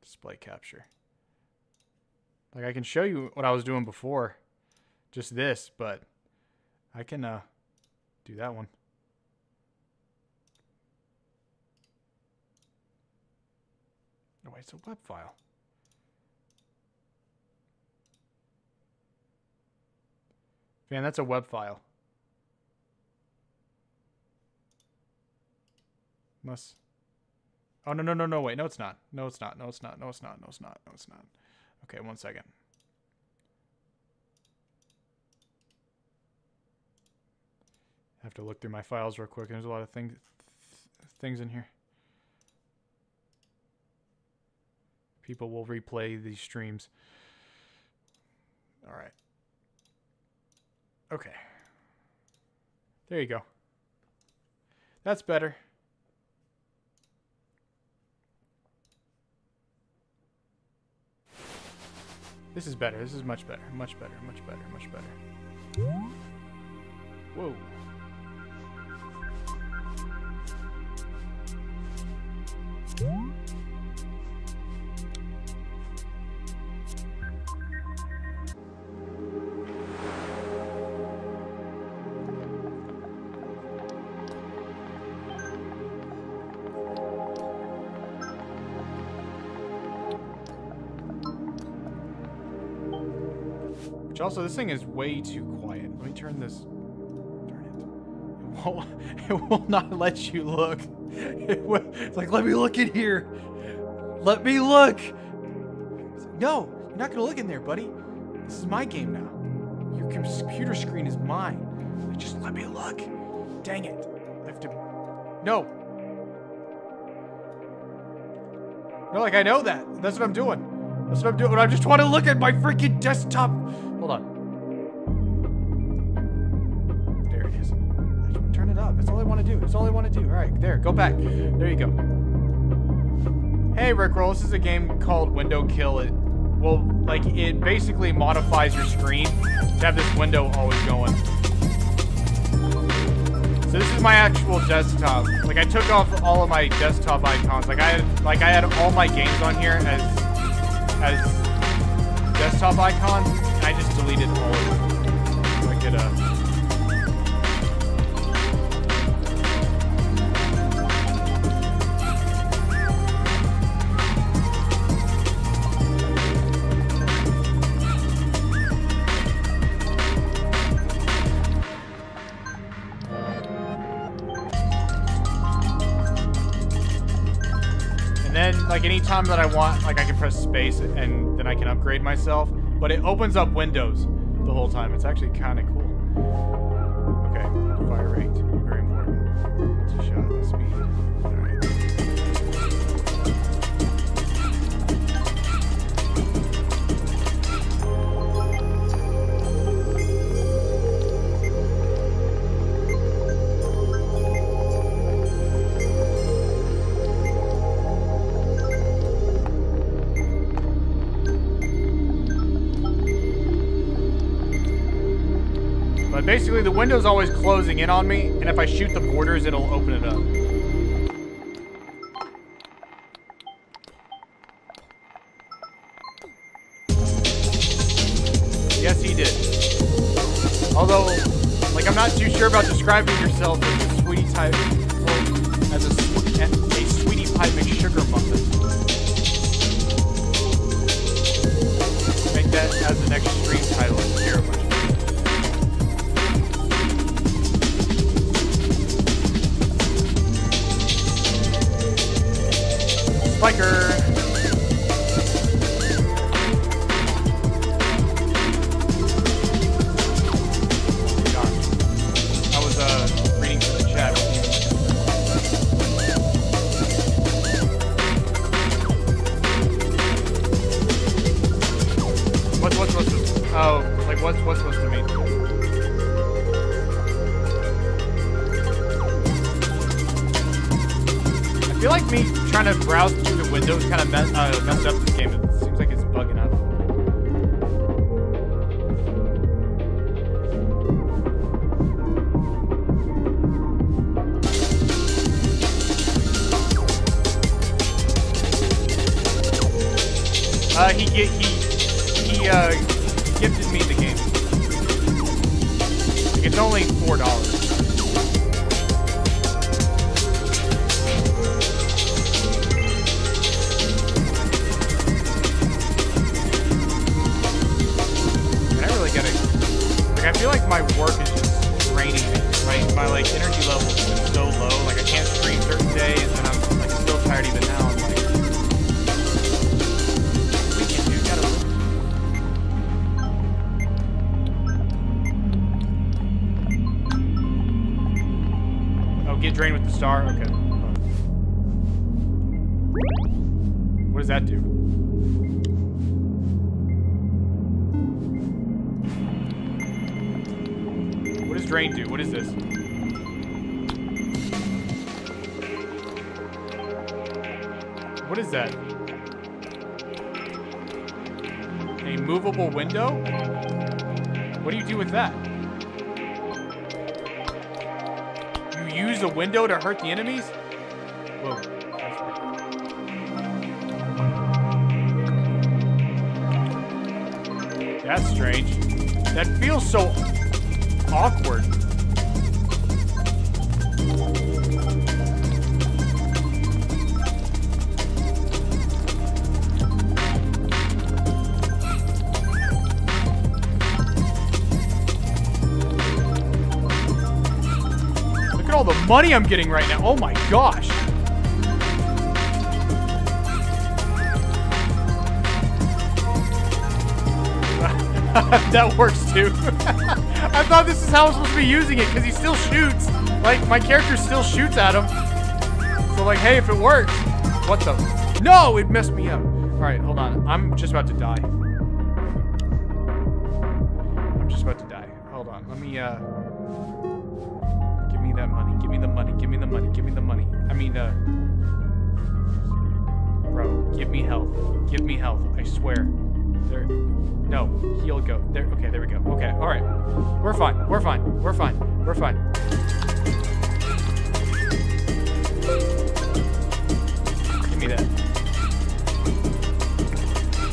display capture. Like I can show you what I was doing before, just this, but I can uh do that one. Oh wait, it's a web file. Man, that's a web file. Must. Oh, no, no, no, no, wait. No, it's not. No, it's not. No, it's not. No, it's not. No, it's not. No, it's not. Okay, one second. I have to look through my files real quick. There's a lot of things things in here. People will replay these streams. All right. Okay. There you go. That's better. This is better. This is much better. Much better. Much better. Much better. Whoa. Also, this thing is way too quiet. Let me turn this. Turn it. It won't. It will not let you look. It will, it's like, let me look in here. Let me look. No, you're not gonna look in there, buddy. This is my game now. Your computer screen is mine. Just let me look. Dang it. I have to. No. No, like I know that. That's what I'm doing. That's what I'm doing. I just want to look at my freaking desktop. Hold on. There it is. I just turn it up. That's all I want to do. That's all I want to do. All right, there. Go back. There you go. Hey, Rickroll. This is a game called Windowkill. It well, like it basically modifies your screen to have this window always going. So this is my actual desktop. Like I took off all of my desktop icons. Like I had, like I had all my games on here as as desktop icons, I just deleted all of them. I could uh. Like, anytime that I want, like, I can press space and then I can upgrade myself. But it opens up windows the whole time. It's actually kind of cool. Basically the window's always closing in on me, and if I shoot the borders, it'll open it up. Yes, he did. Although, like, I'm not too sure about describing window to hurt the enemies? Money I'm getting right now. Oh my gosh. that works too. I thought this is how I'm supposed to be using it because he still shoots. Like, my character still shoots at him. So, like, hey, if it works. What the? No, it messed me up. All right, hold on. I'm just about to die. I'm just about to die. Hold on. Let me, uh. Me the money. Give me the money. Give me the money. I mean, uh. Bro, give me health. Give me health. I swear. There. No, he'll go. There. Okay, there we go. Okay, all right. We're fine. We're fine. We're fine. We're fine. Give me that.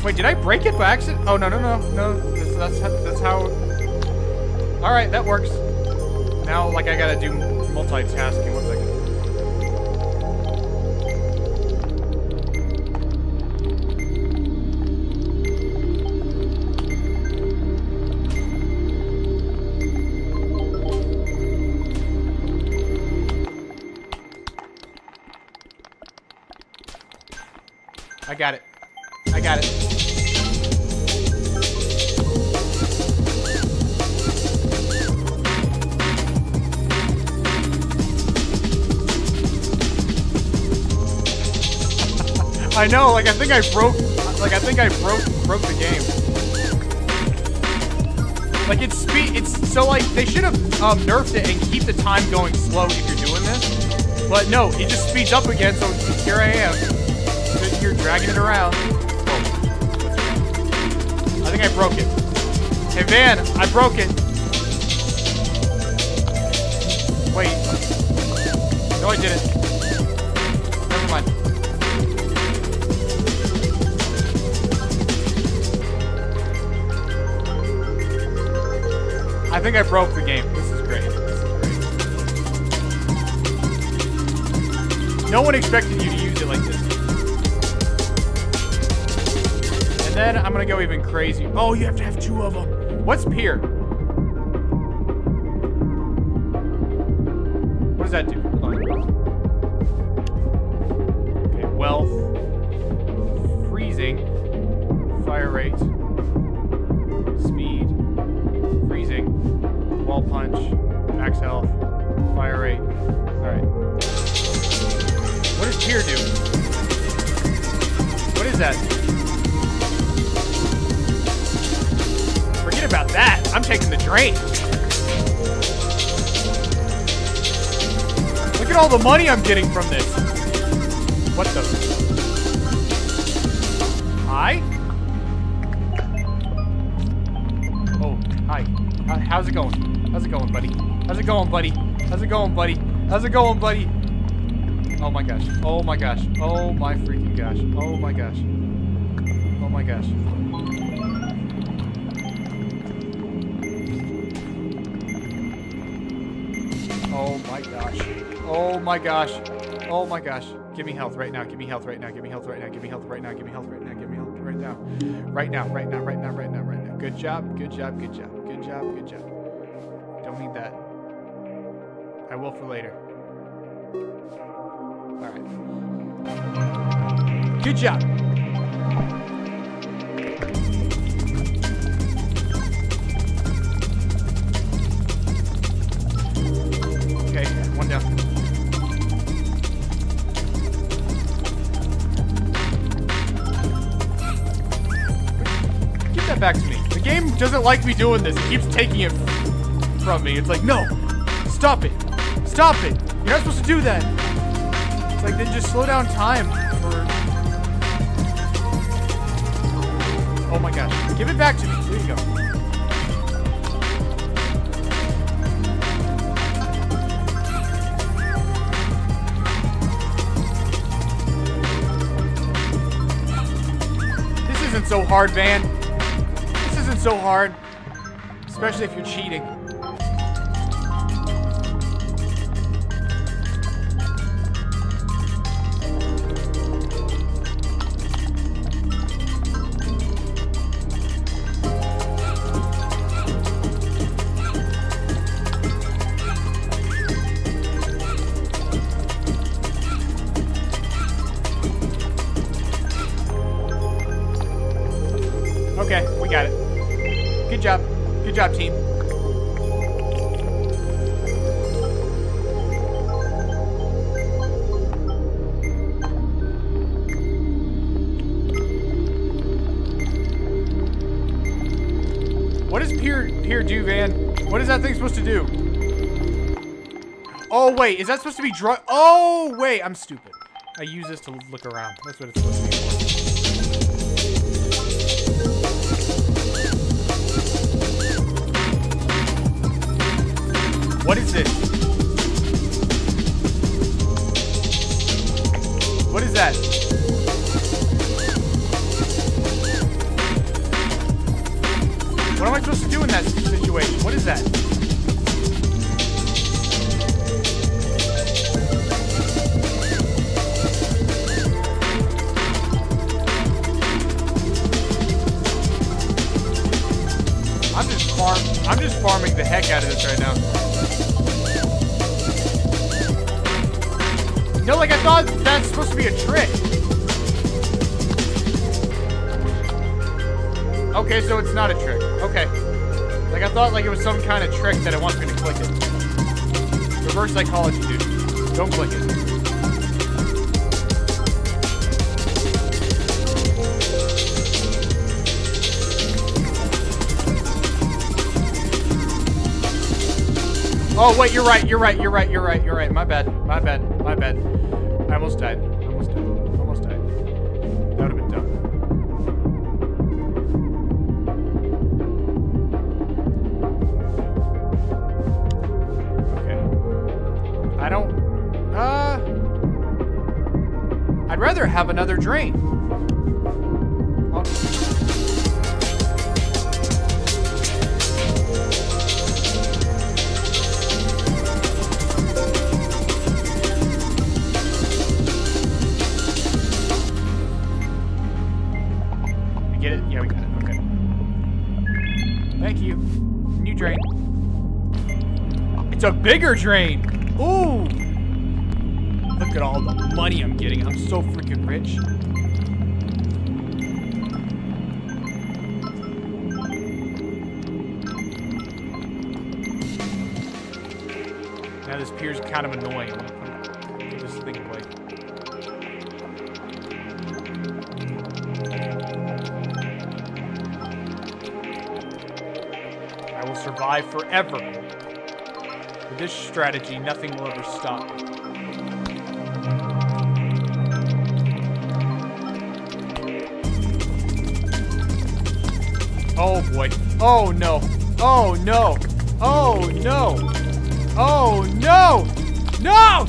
Wait, did I break it by accident? Oh no no no no. That's how, that's how. All right, that works. Now, like, I gotta do multitasking. I know, like I think I broke like I think I broke broke the game. Like it's speed it's so like they should have um, nerfed it and keep the time going slow if you're doing this. But no, it just speeds up again, so here I am. Sitting here dragging it around. I think I broke it. Hey Van, I broke it. Wait. No, I didn't. Think I broke the game. This is great. This is great. No one expected you to use it like this. And then I'm gonna go even crazy. Oh, you have to have two of them. What's peer? Getting from this. What the? Hi? Oh, hi. Hi, How's it going? How's it going, buddy? How's it going, buddy? How's it going, buddy? How's it going, buddy? Oh my gosh. Oh my gosh. Oh my freaking gosh. Oh my gosh. Oh my gosh. Oh my gosh. Oh my gosh. Oh my gosh. Give me health right now. Give me health right now. Give me health right now. Give me health right now. Give me health right now. Give me health right now. Right now. Right now. Right now. Right now. Right now. Good job. Good job. Good job. Good job. Good job. Don't need that. I will for later. Alright. Good job. Like me doing this. It keeps taking it from me. It's like, no, stop it. Stop it. You're not supposed to do that. It's like, then just slow down time for... Oh my gosh. Give it back to me. There you go. This isn't so hard, Van. So hard. Especially if you're cheating. Wait, is that supposed to be draw? Oh wait, I'm stupid. I use this to look around. That's what it's supposed to be. What is this? What is that? What am I supposed to do in that situation? What is that? Farming the heck out of this right now. No, like I thought that's supposed to be a trick. Okay, so it's not a trick. Okay. Like I thought like it was some kind of trick that it wants me to click it. Reverse psychology, dude. Don't click it. Oh, wait, you're right, you're right, you're right, you're right, you're right. My bad, my bad, my bad. I almost died. Bigger drain. Strategy, nothing will ever stop me. Oh boy. Oh no. Oh no. Oh no. Oh no. No!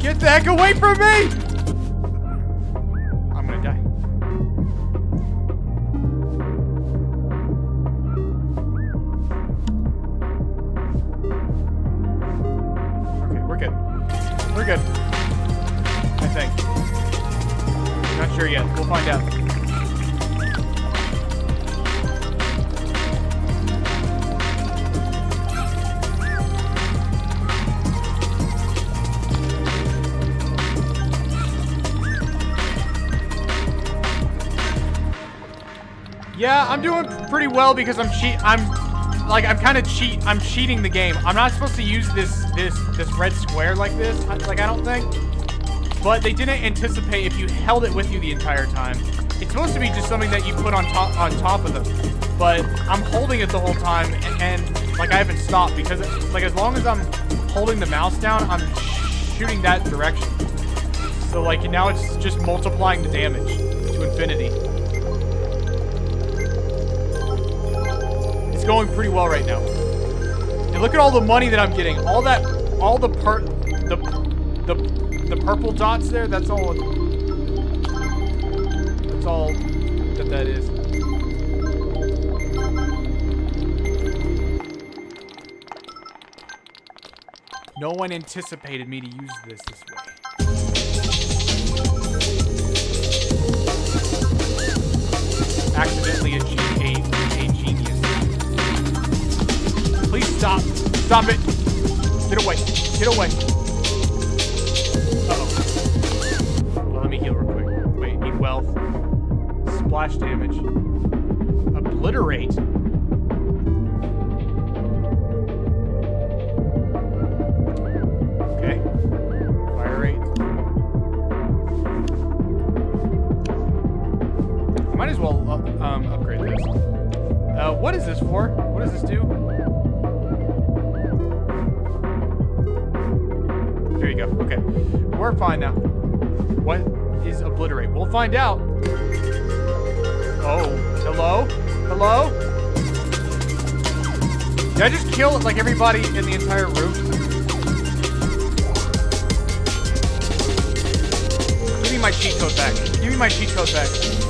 Get the heck away from me! I'm doing pretty well because I'm cheat. I'm like I'm kind of cheat. I'm cheating the game. I'm not supposed to use this this this red square like this. Like I don't think. But they didn't anticipate if you held it with you the entire time. It's supposed to be just something that you put on top on top of them. But I'm holding it the whole time, and, and like I haven't stopped because like as long as I'm holding the mouse down, I'm shooting that direction. So like now it's just multiplying the damage to infinity. Going pretty well right now. And look at all the money that I'm getting. All that, all the per, the, the, the purple dots there. That's all. That's all that that is. No one anticipated me to use this this way. Accidentally a, stop. Stop it. Get away. Get away. Uh-oh. Well, let me heal real quick. Wait, need wealth. Splash damage. Obliterate. Find out. Oh, hello? Hello? Did I just kill like everybody in the entire room? Give me my cheat code back. Give me my cheat code back.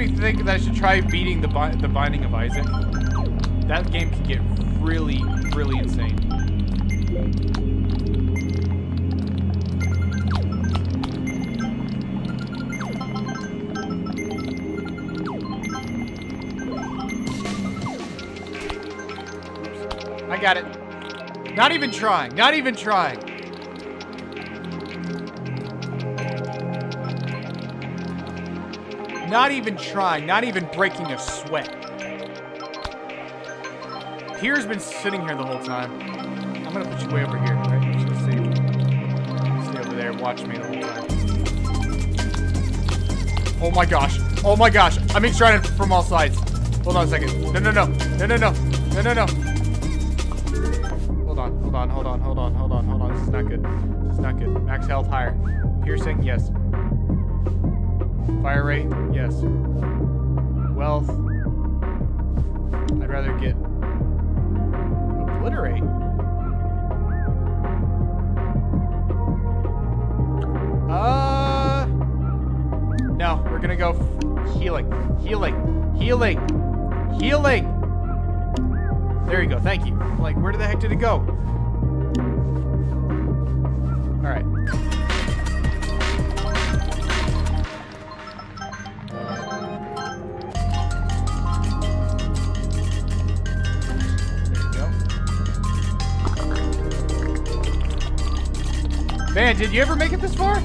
Me think that I should try beating the bi the Binding of Isaac. That game can get really, really insane. I got it. Not even trying. Not even trying. Not even trying, not even breaking a sweat. Pierre's been sitting here the whole time. I'm gonna put you way over here, right? Just gonna stay, stay over there watch me the whole time. Oh my gosh. Oh my gosh. I'm being surrounded from all sides. Hold on a second. No, no, no. No, no, no. No, no, no. Hold on, hold on, hold on, hold on, hold on, hold on. This is not good. This is not good. Max health higher. Piercing, yes. Fire rate, yes. Wealth. I'd rather get obliterate. Uh No, we're gonna go healing. Healing. Healing. Healing. There you go, thank you. Like, where the heck did it go? Man, did you ever make it this far?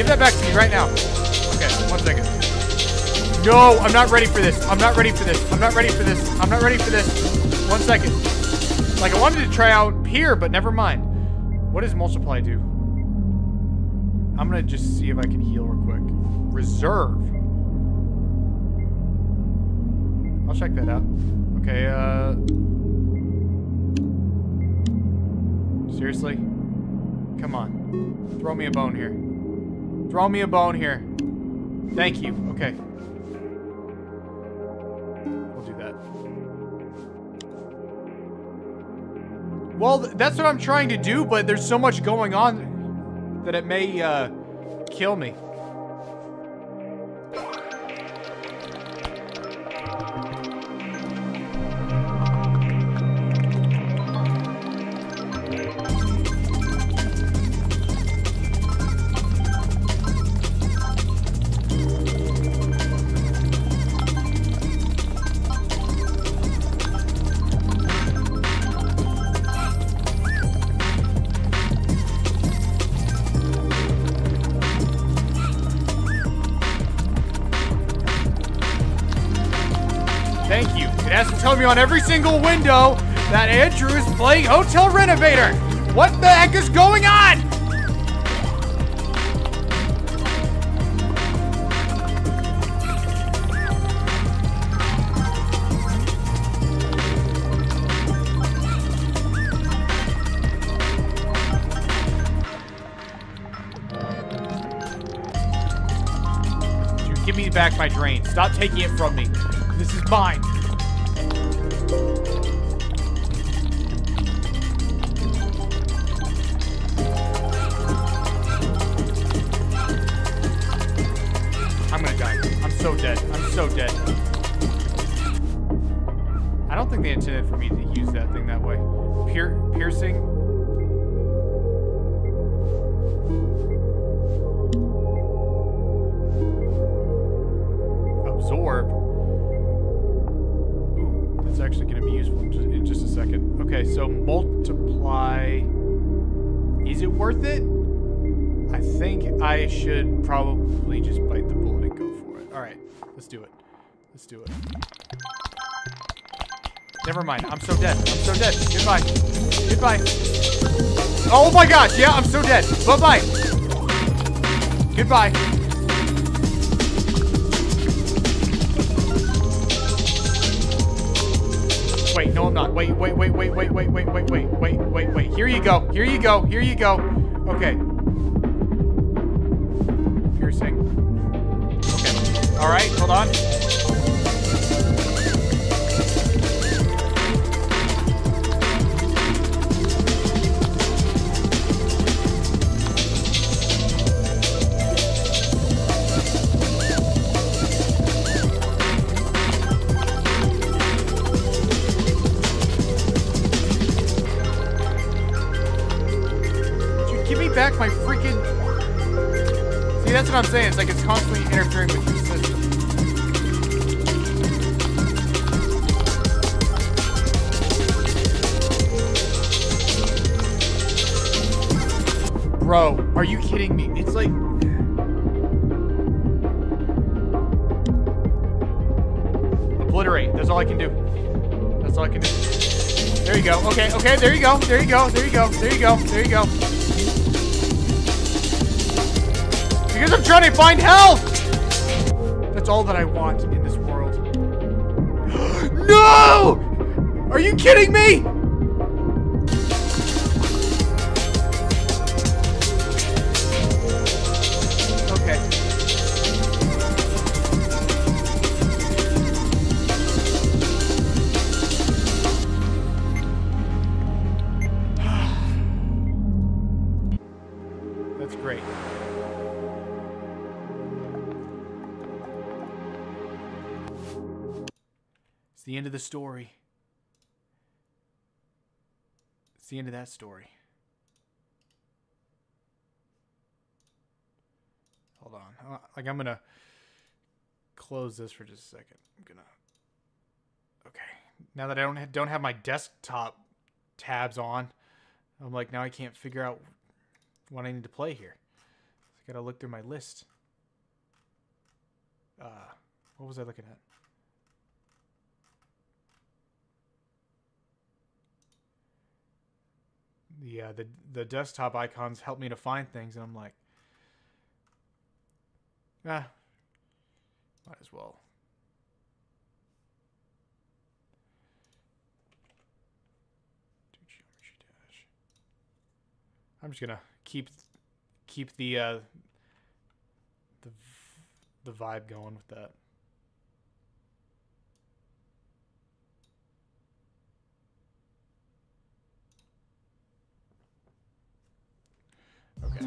Give that back to me right now. Okay, one second. No, I'm not ready for this. I'm not ready for this. I'm not ready for this. I'm not ready for this. One second. Like, I wanted to try out here, but never mind. What does multiply do? I'm gonna just see if I can heal real quick. Reserve. I'll check that out. Okay, uh... Seriously? Come on. Throw me a bone here. Throw me a bone here. Thank you. Okay. We'll do that. Well, that's what I'm trying to do, but there's so much going on that it may, uh, kill me. on every single window that Andrew is playing Hotel Renovator. What the heck is going on? Dude, give me back my drain. Stop taking it from me. This is mine. Let's do it. Never mind. I'm so dead. I'm so dead. Goodbye. Goodbye. Oh my gosh. Yeah, I'm so dead. Bye-bye. Goodbye. Wait, no, I'm not. Wait, wait, wait, wait, wait, wait, wait, wait, wait, wait, wait, wait. Here you go. Here you go. Here you go. Okay. Piercing. Okay. All right, hold on. What I'm saying. It's like it's constantly interfering with your system. Bro, are you kidding me? It's like. Obliterate. That's all I can do. That's all I can do. There you go. Okay, okay, there you go. There you go. There you go. There you go. There you go. Trying to find health! That's all that I want in this world. no! Are you kidding me? The end of the story. It's the end of that story. Hold on. Uh, Like I'm gonna close this for just a second. I'm gonna. Okay. Now that I don't don't have my desktop tabs on, I'm like now I can't figure out what I need to play here. I gotta look through my list. Uh, what was I looking at? The uh, the the desktop icons help me to find things, and I'm like, ah, might as well. I'm just gonna keep keep the uh, the the vibe going with that. Okay.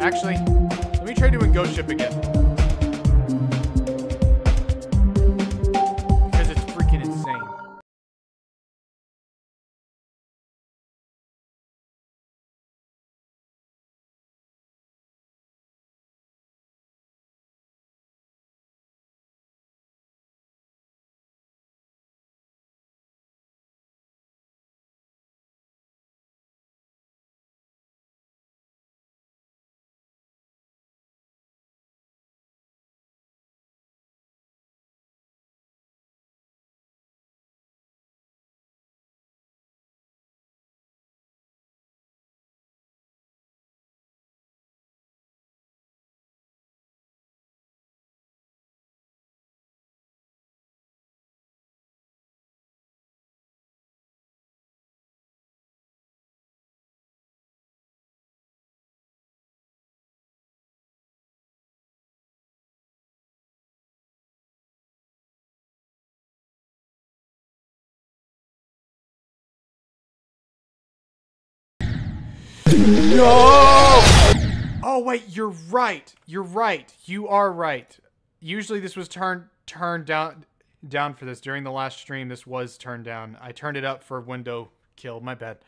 Actually, let me try doing Ghost Ship again. No! Oh wait, you're right. You're right. You are right. Usually this was turned turned down down for this during the last stream. This was turned down. I turned it up for window kill. My bad.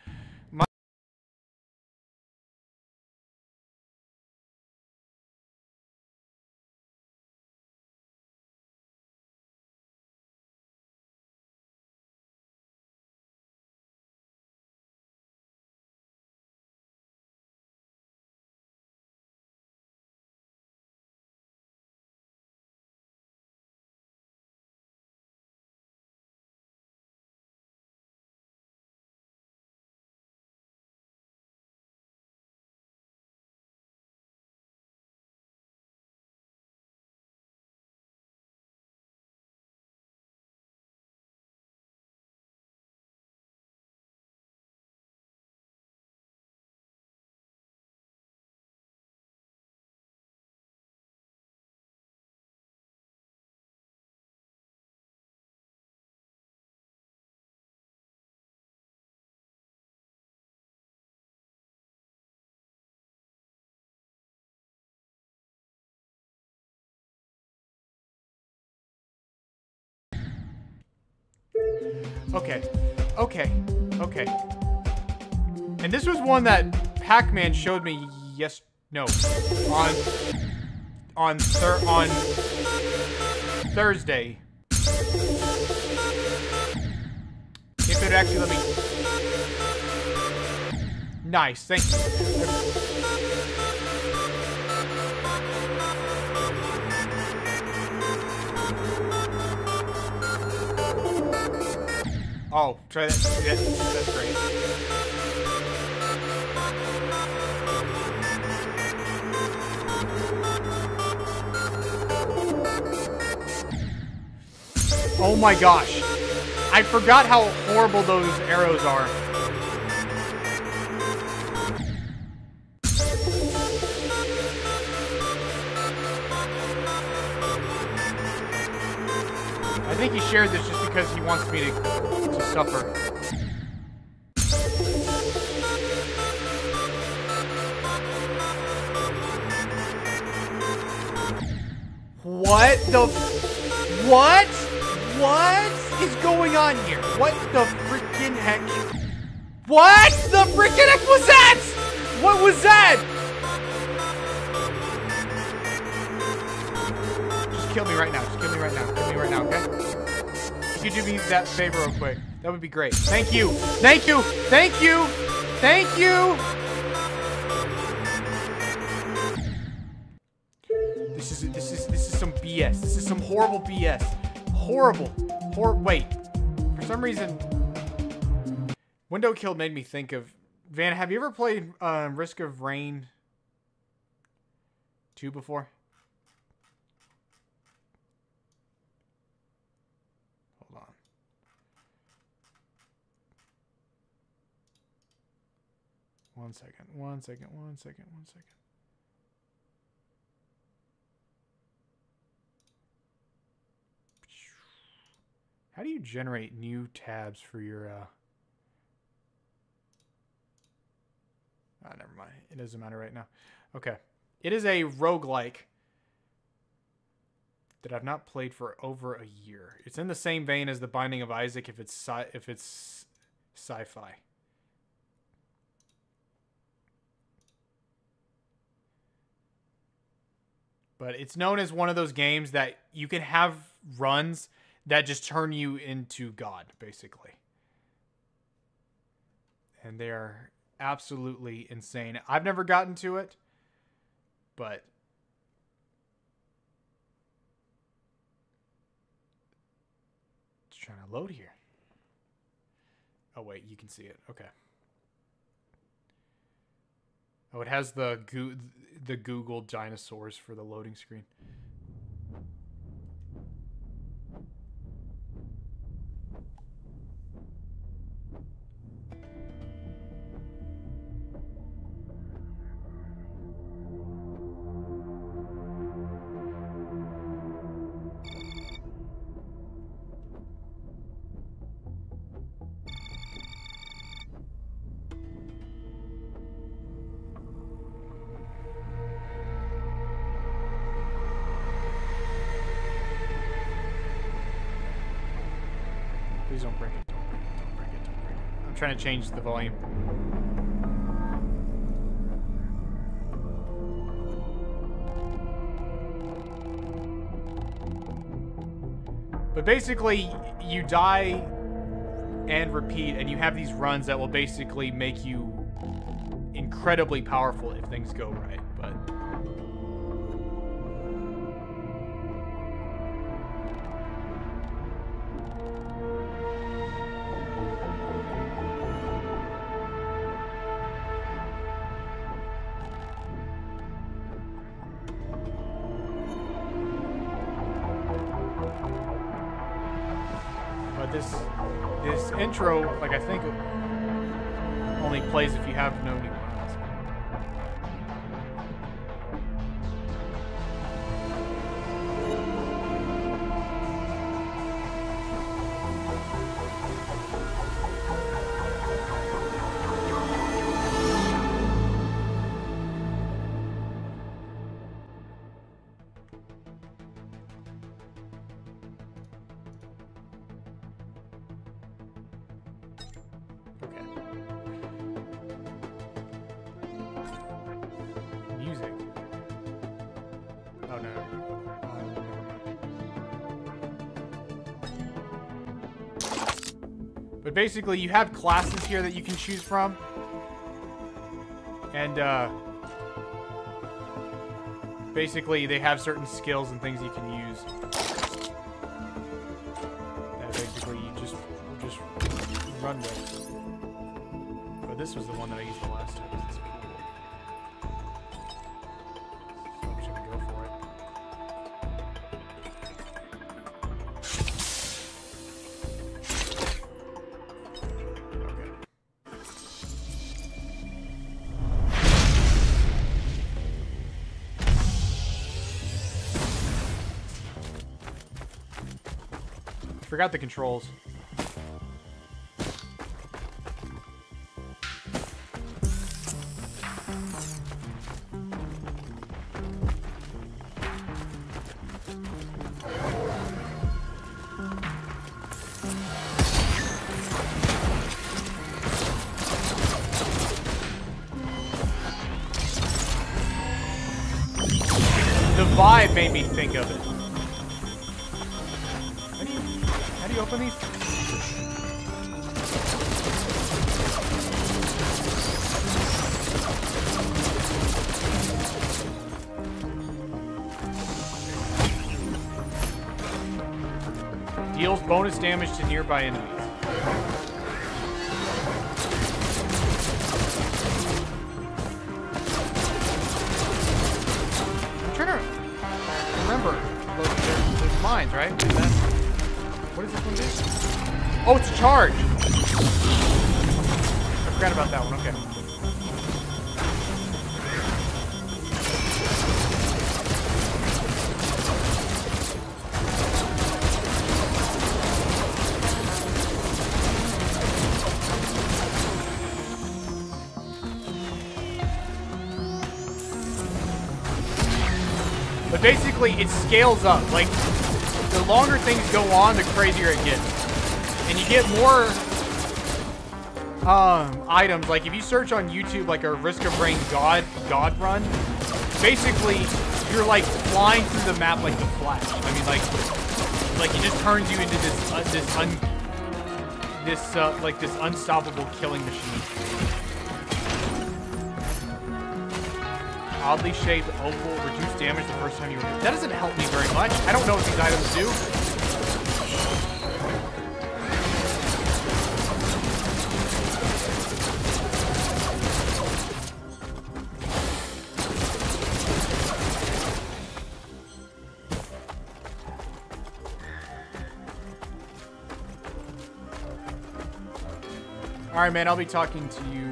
Okay. Okay. Okay. And this was one that Pac-Man showed me yes no on on thir- on Thursday. If it actually let me Nice, thank you. Oh, try that. Yeah, that's great. Oh my gosh. I forgot how horrible those arrows are. I think he shared this just because he wants me to, to suffer. What the... What? What is going on here? What the freaking heck? What the freaking heck was that? What was that? Just kill me right now. Just kill me right now. Kill me right now, okay? Could you do me that favor real quick? That would be great. Thank you. Thank you. Thank you. Thank you. This is this is this is some BS. This is some horrible BS. Horrible. Hor wait. For some reason Windowkill made me think of Van, have you ever played uh, Risk of Rain 2 before? Hold on. One second, one second, one second, one second. How do you generate new tabs for your uh Ah, never mind. It doesn't matter right now. Okay. It is a roguelike that I've not played for over a year. It's in the same vein as The Binding of Isaac if it's sci- if it's sci-fi. But it's known as one of those games that you can have runs that just turn you into God, basically. And they are absolutely insane. I've never gotten to it, but trying to load here. Oh wait, you can see it. Okay. Oh, it has the goo the Google dinosaurs for the loading screen. Please don't break it. Don't break it. Don't break it. Don't break it. I'm trying to change the volume. But basically, you die and repeat, and you have these runs that will basically make you incredibly powerful if things go right. But But basically, you have classes here that you can choose from. And, uh... Basically, they have certain skills and things you can use. That basically, you just, just run with. But this was the one that I Forgot the controls. It scales up. Like, the longer things go on, the crazier it gets. And you get more um, items. Like, if you search on YouTube, like, a Risk of Rain God, God run, basically, you're, like, flying through the map like the Flash. I mean, like, like, it just turns you into this, uh, this, un, this, uh, like, this unstoppable killing machine. Oddly shaped opal, reduce damage the first time you remove. That doesn't help me very much. I don't know what these items do. Alright, man, I'll be talking to you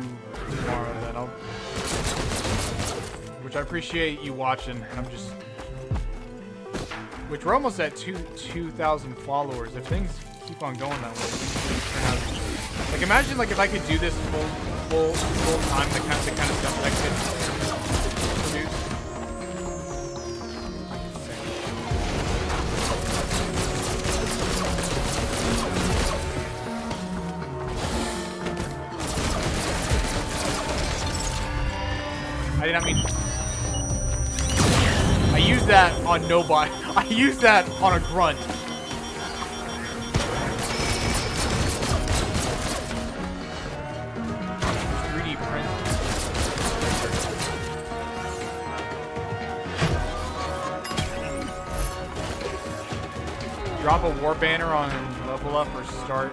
tomorrow appreciate you watching. I'm just, which we're almost at two two thousand followers. If things keep on going that way, could like imagine like if I could do this full full full time, the kind the kind of stuff that I on nobody. I use that on a grunt. drop a war banner on level up or start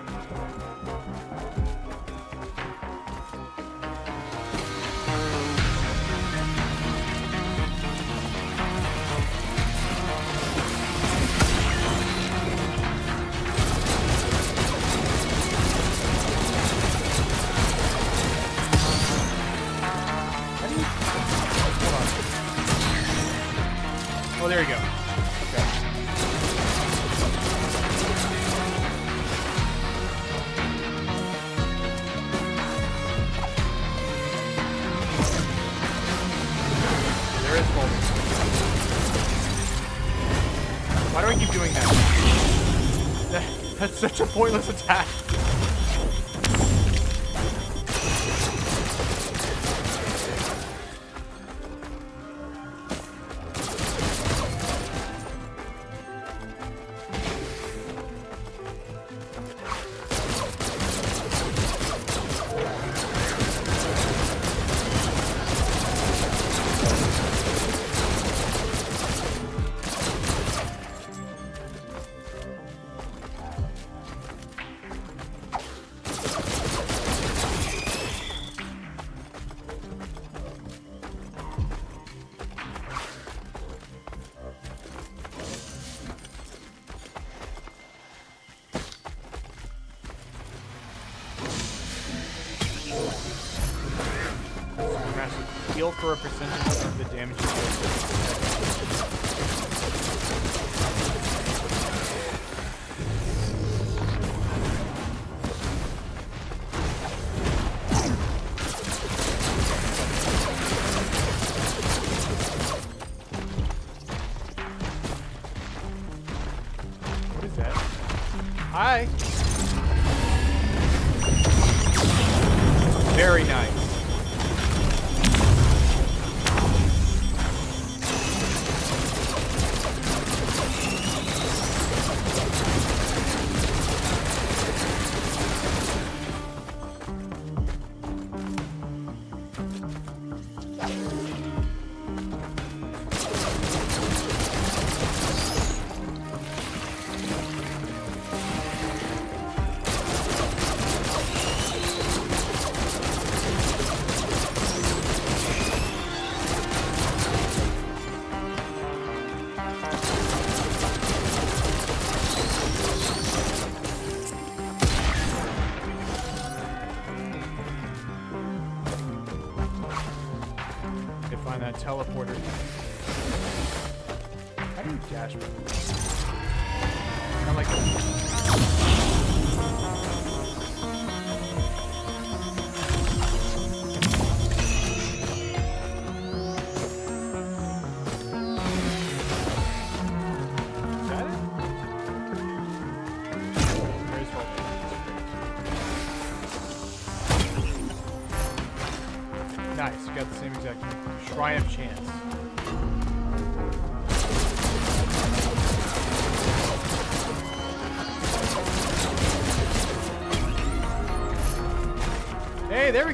Chao.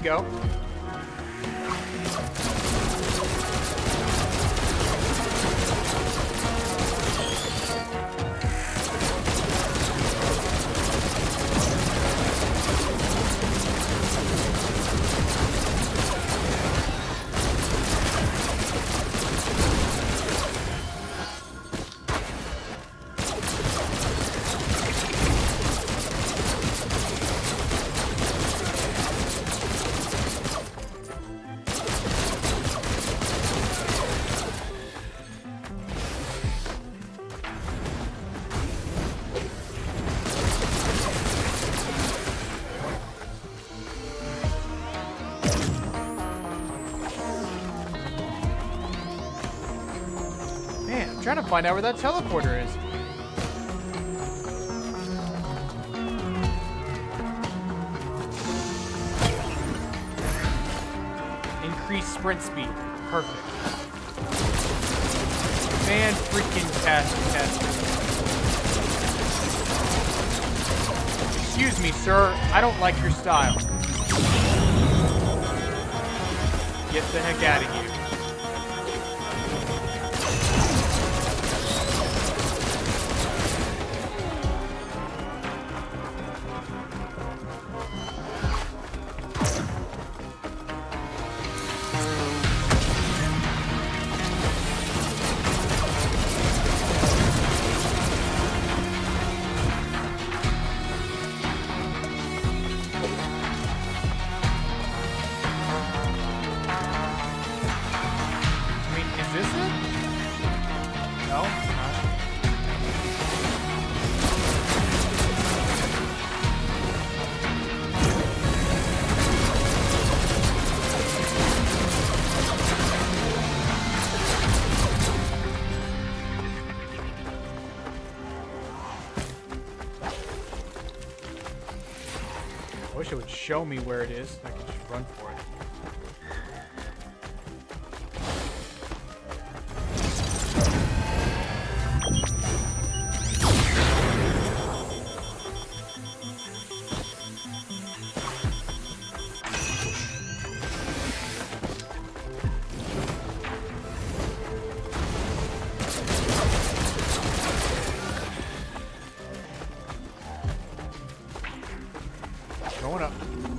go. trying to find out where that teleporter is. Increase sprint speed. Perfect. Man, freaking test. Excuse me, sir. I don't like your style. Get the heck out of here. Show me where it is. Going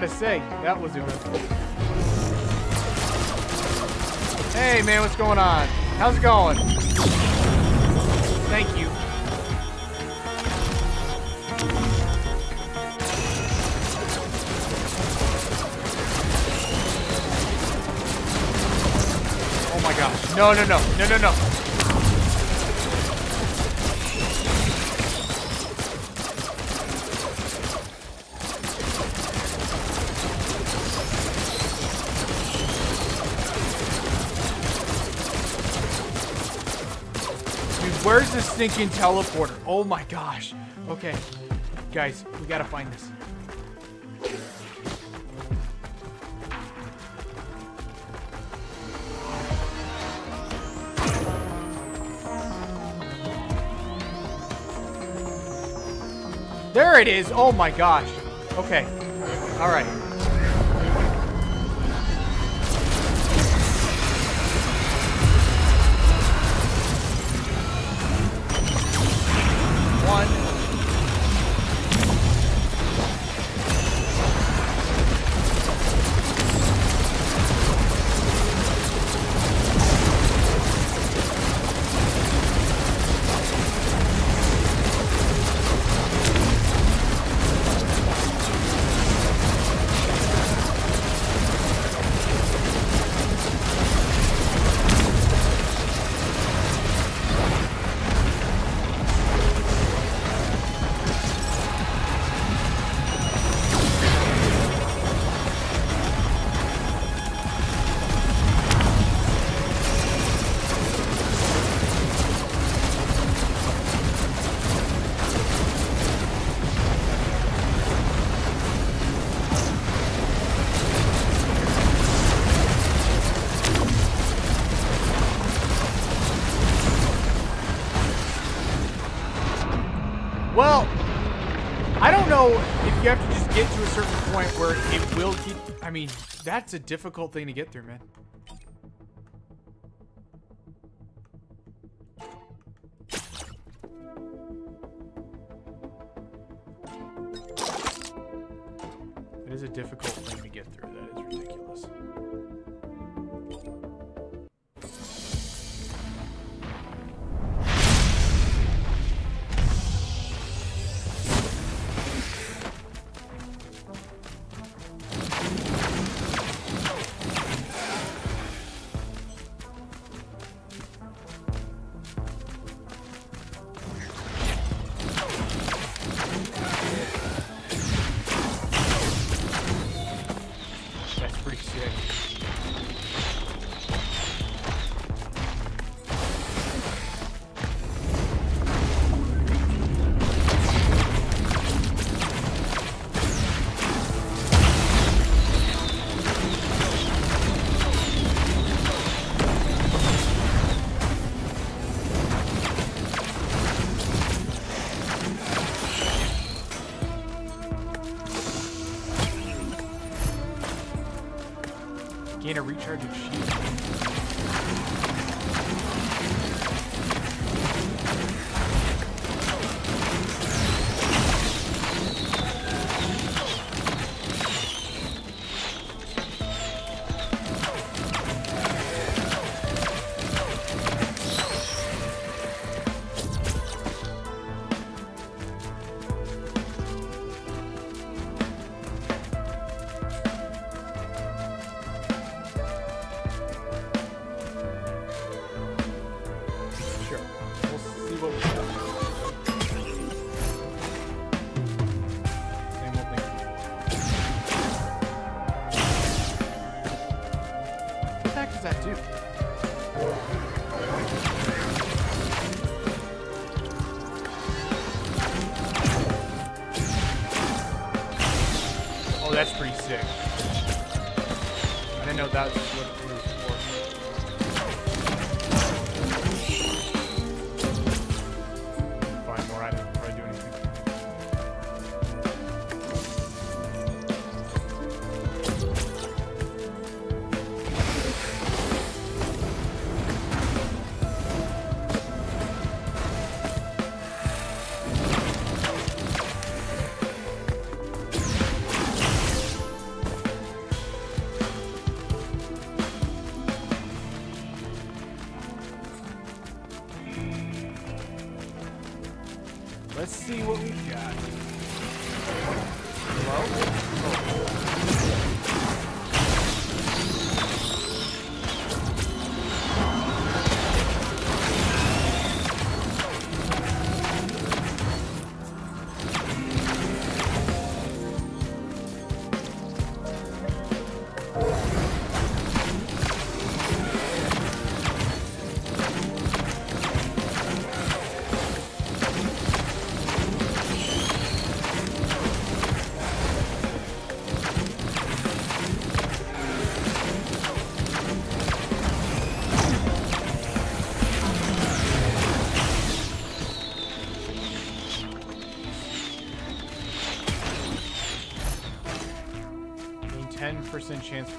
Gotta say, that was eventful. Hey man, what's going on? How's it going? Thank you. Oh my gosh. No, no, no. No, no, no. Stinking teleporter? Oh my gosh. Okay. Guys, we gotta find this. There it is. Oh my gosh. Okay. All point where it will keep. I mean, that's a difficult thing to get through, man. It is a difficult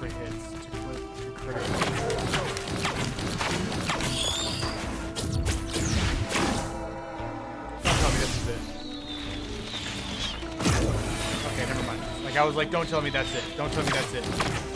10% chance for hits to, crit- to critical. Don't tell me this is it. Okay, never mind. Like, I was like, don't tell me that's it. Don't tell me that's it.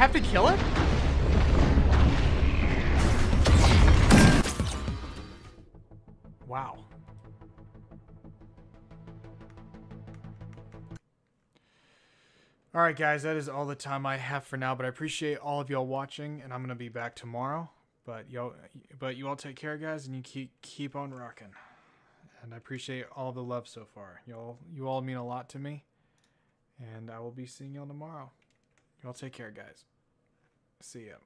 Have to kill it? Wow. All right, guys, that is all the time I have for now. But I appreciate all of y'all watching, and I'm gonna be back tomorrow. But y'all, but you all take care, guys, and you keep keep on rocking. And I appreciate all the love so far. Y'all, you all mean a lot to me. And I will be seeing y'all tomorrow. Y'all take care, guys. See ya.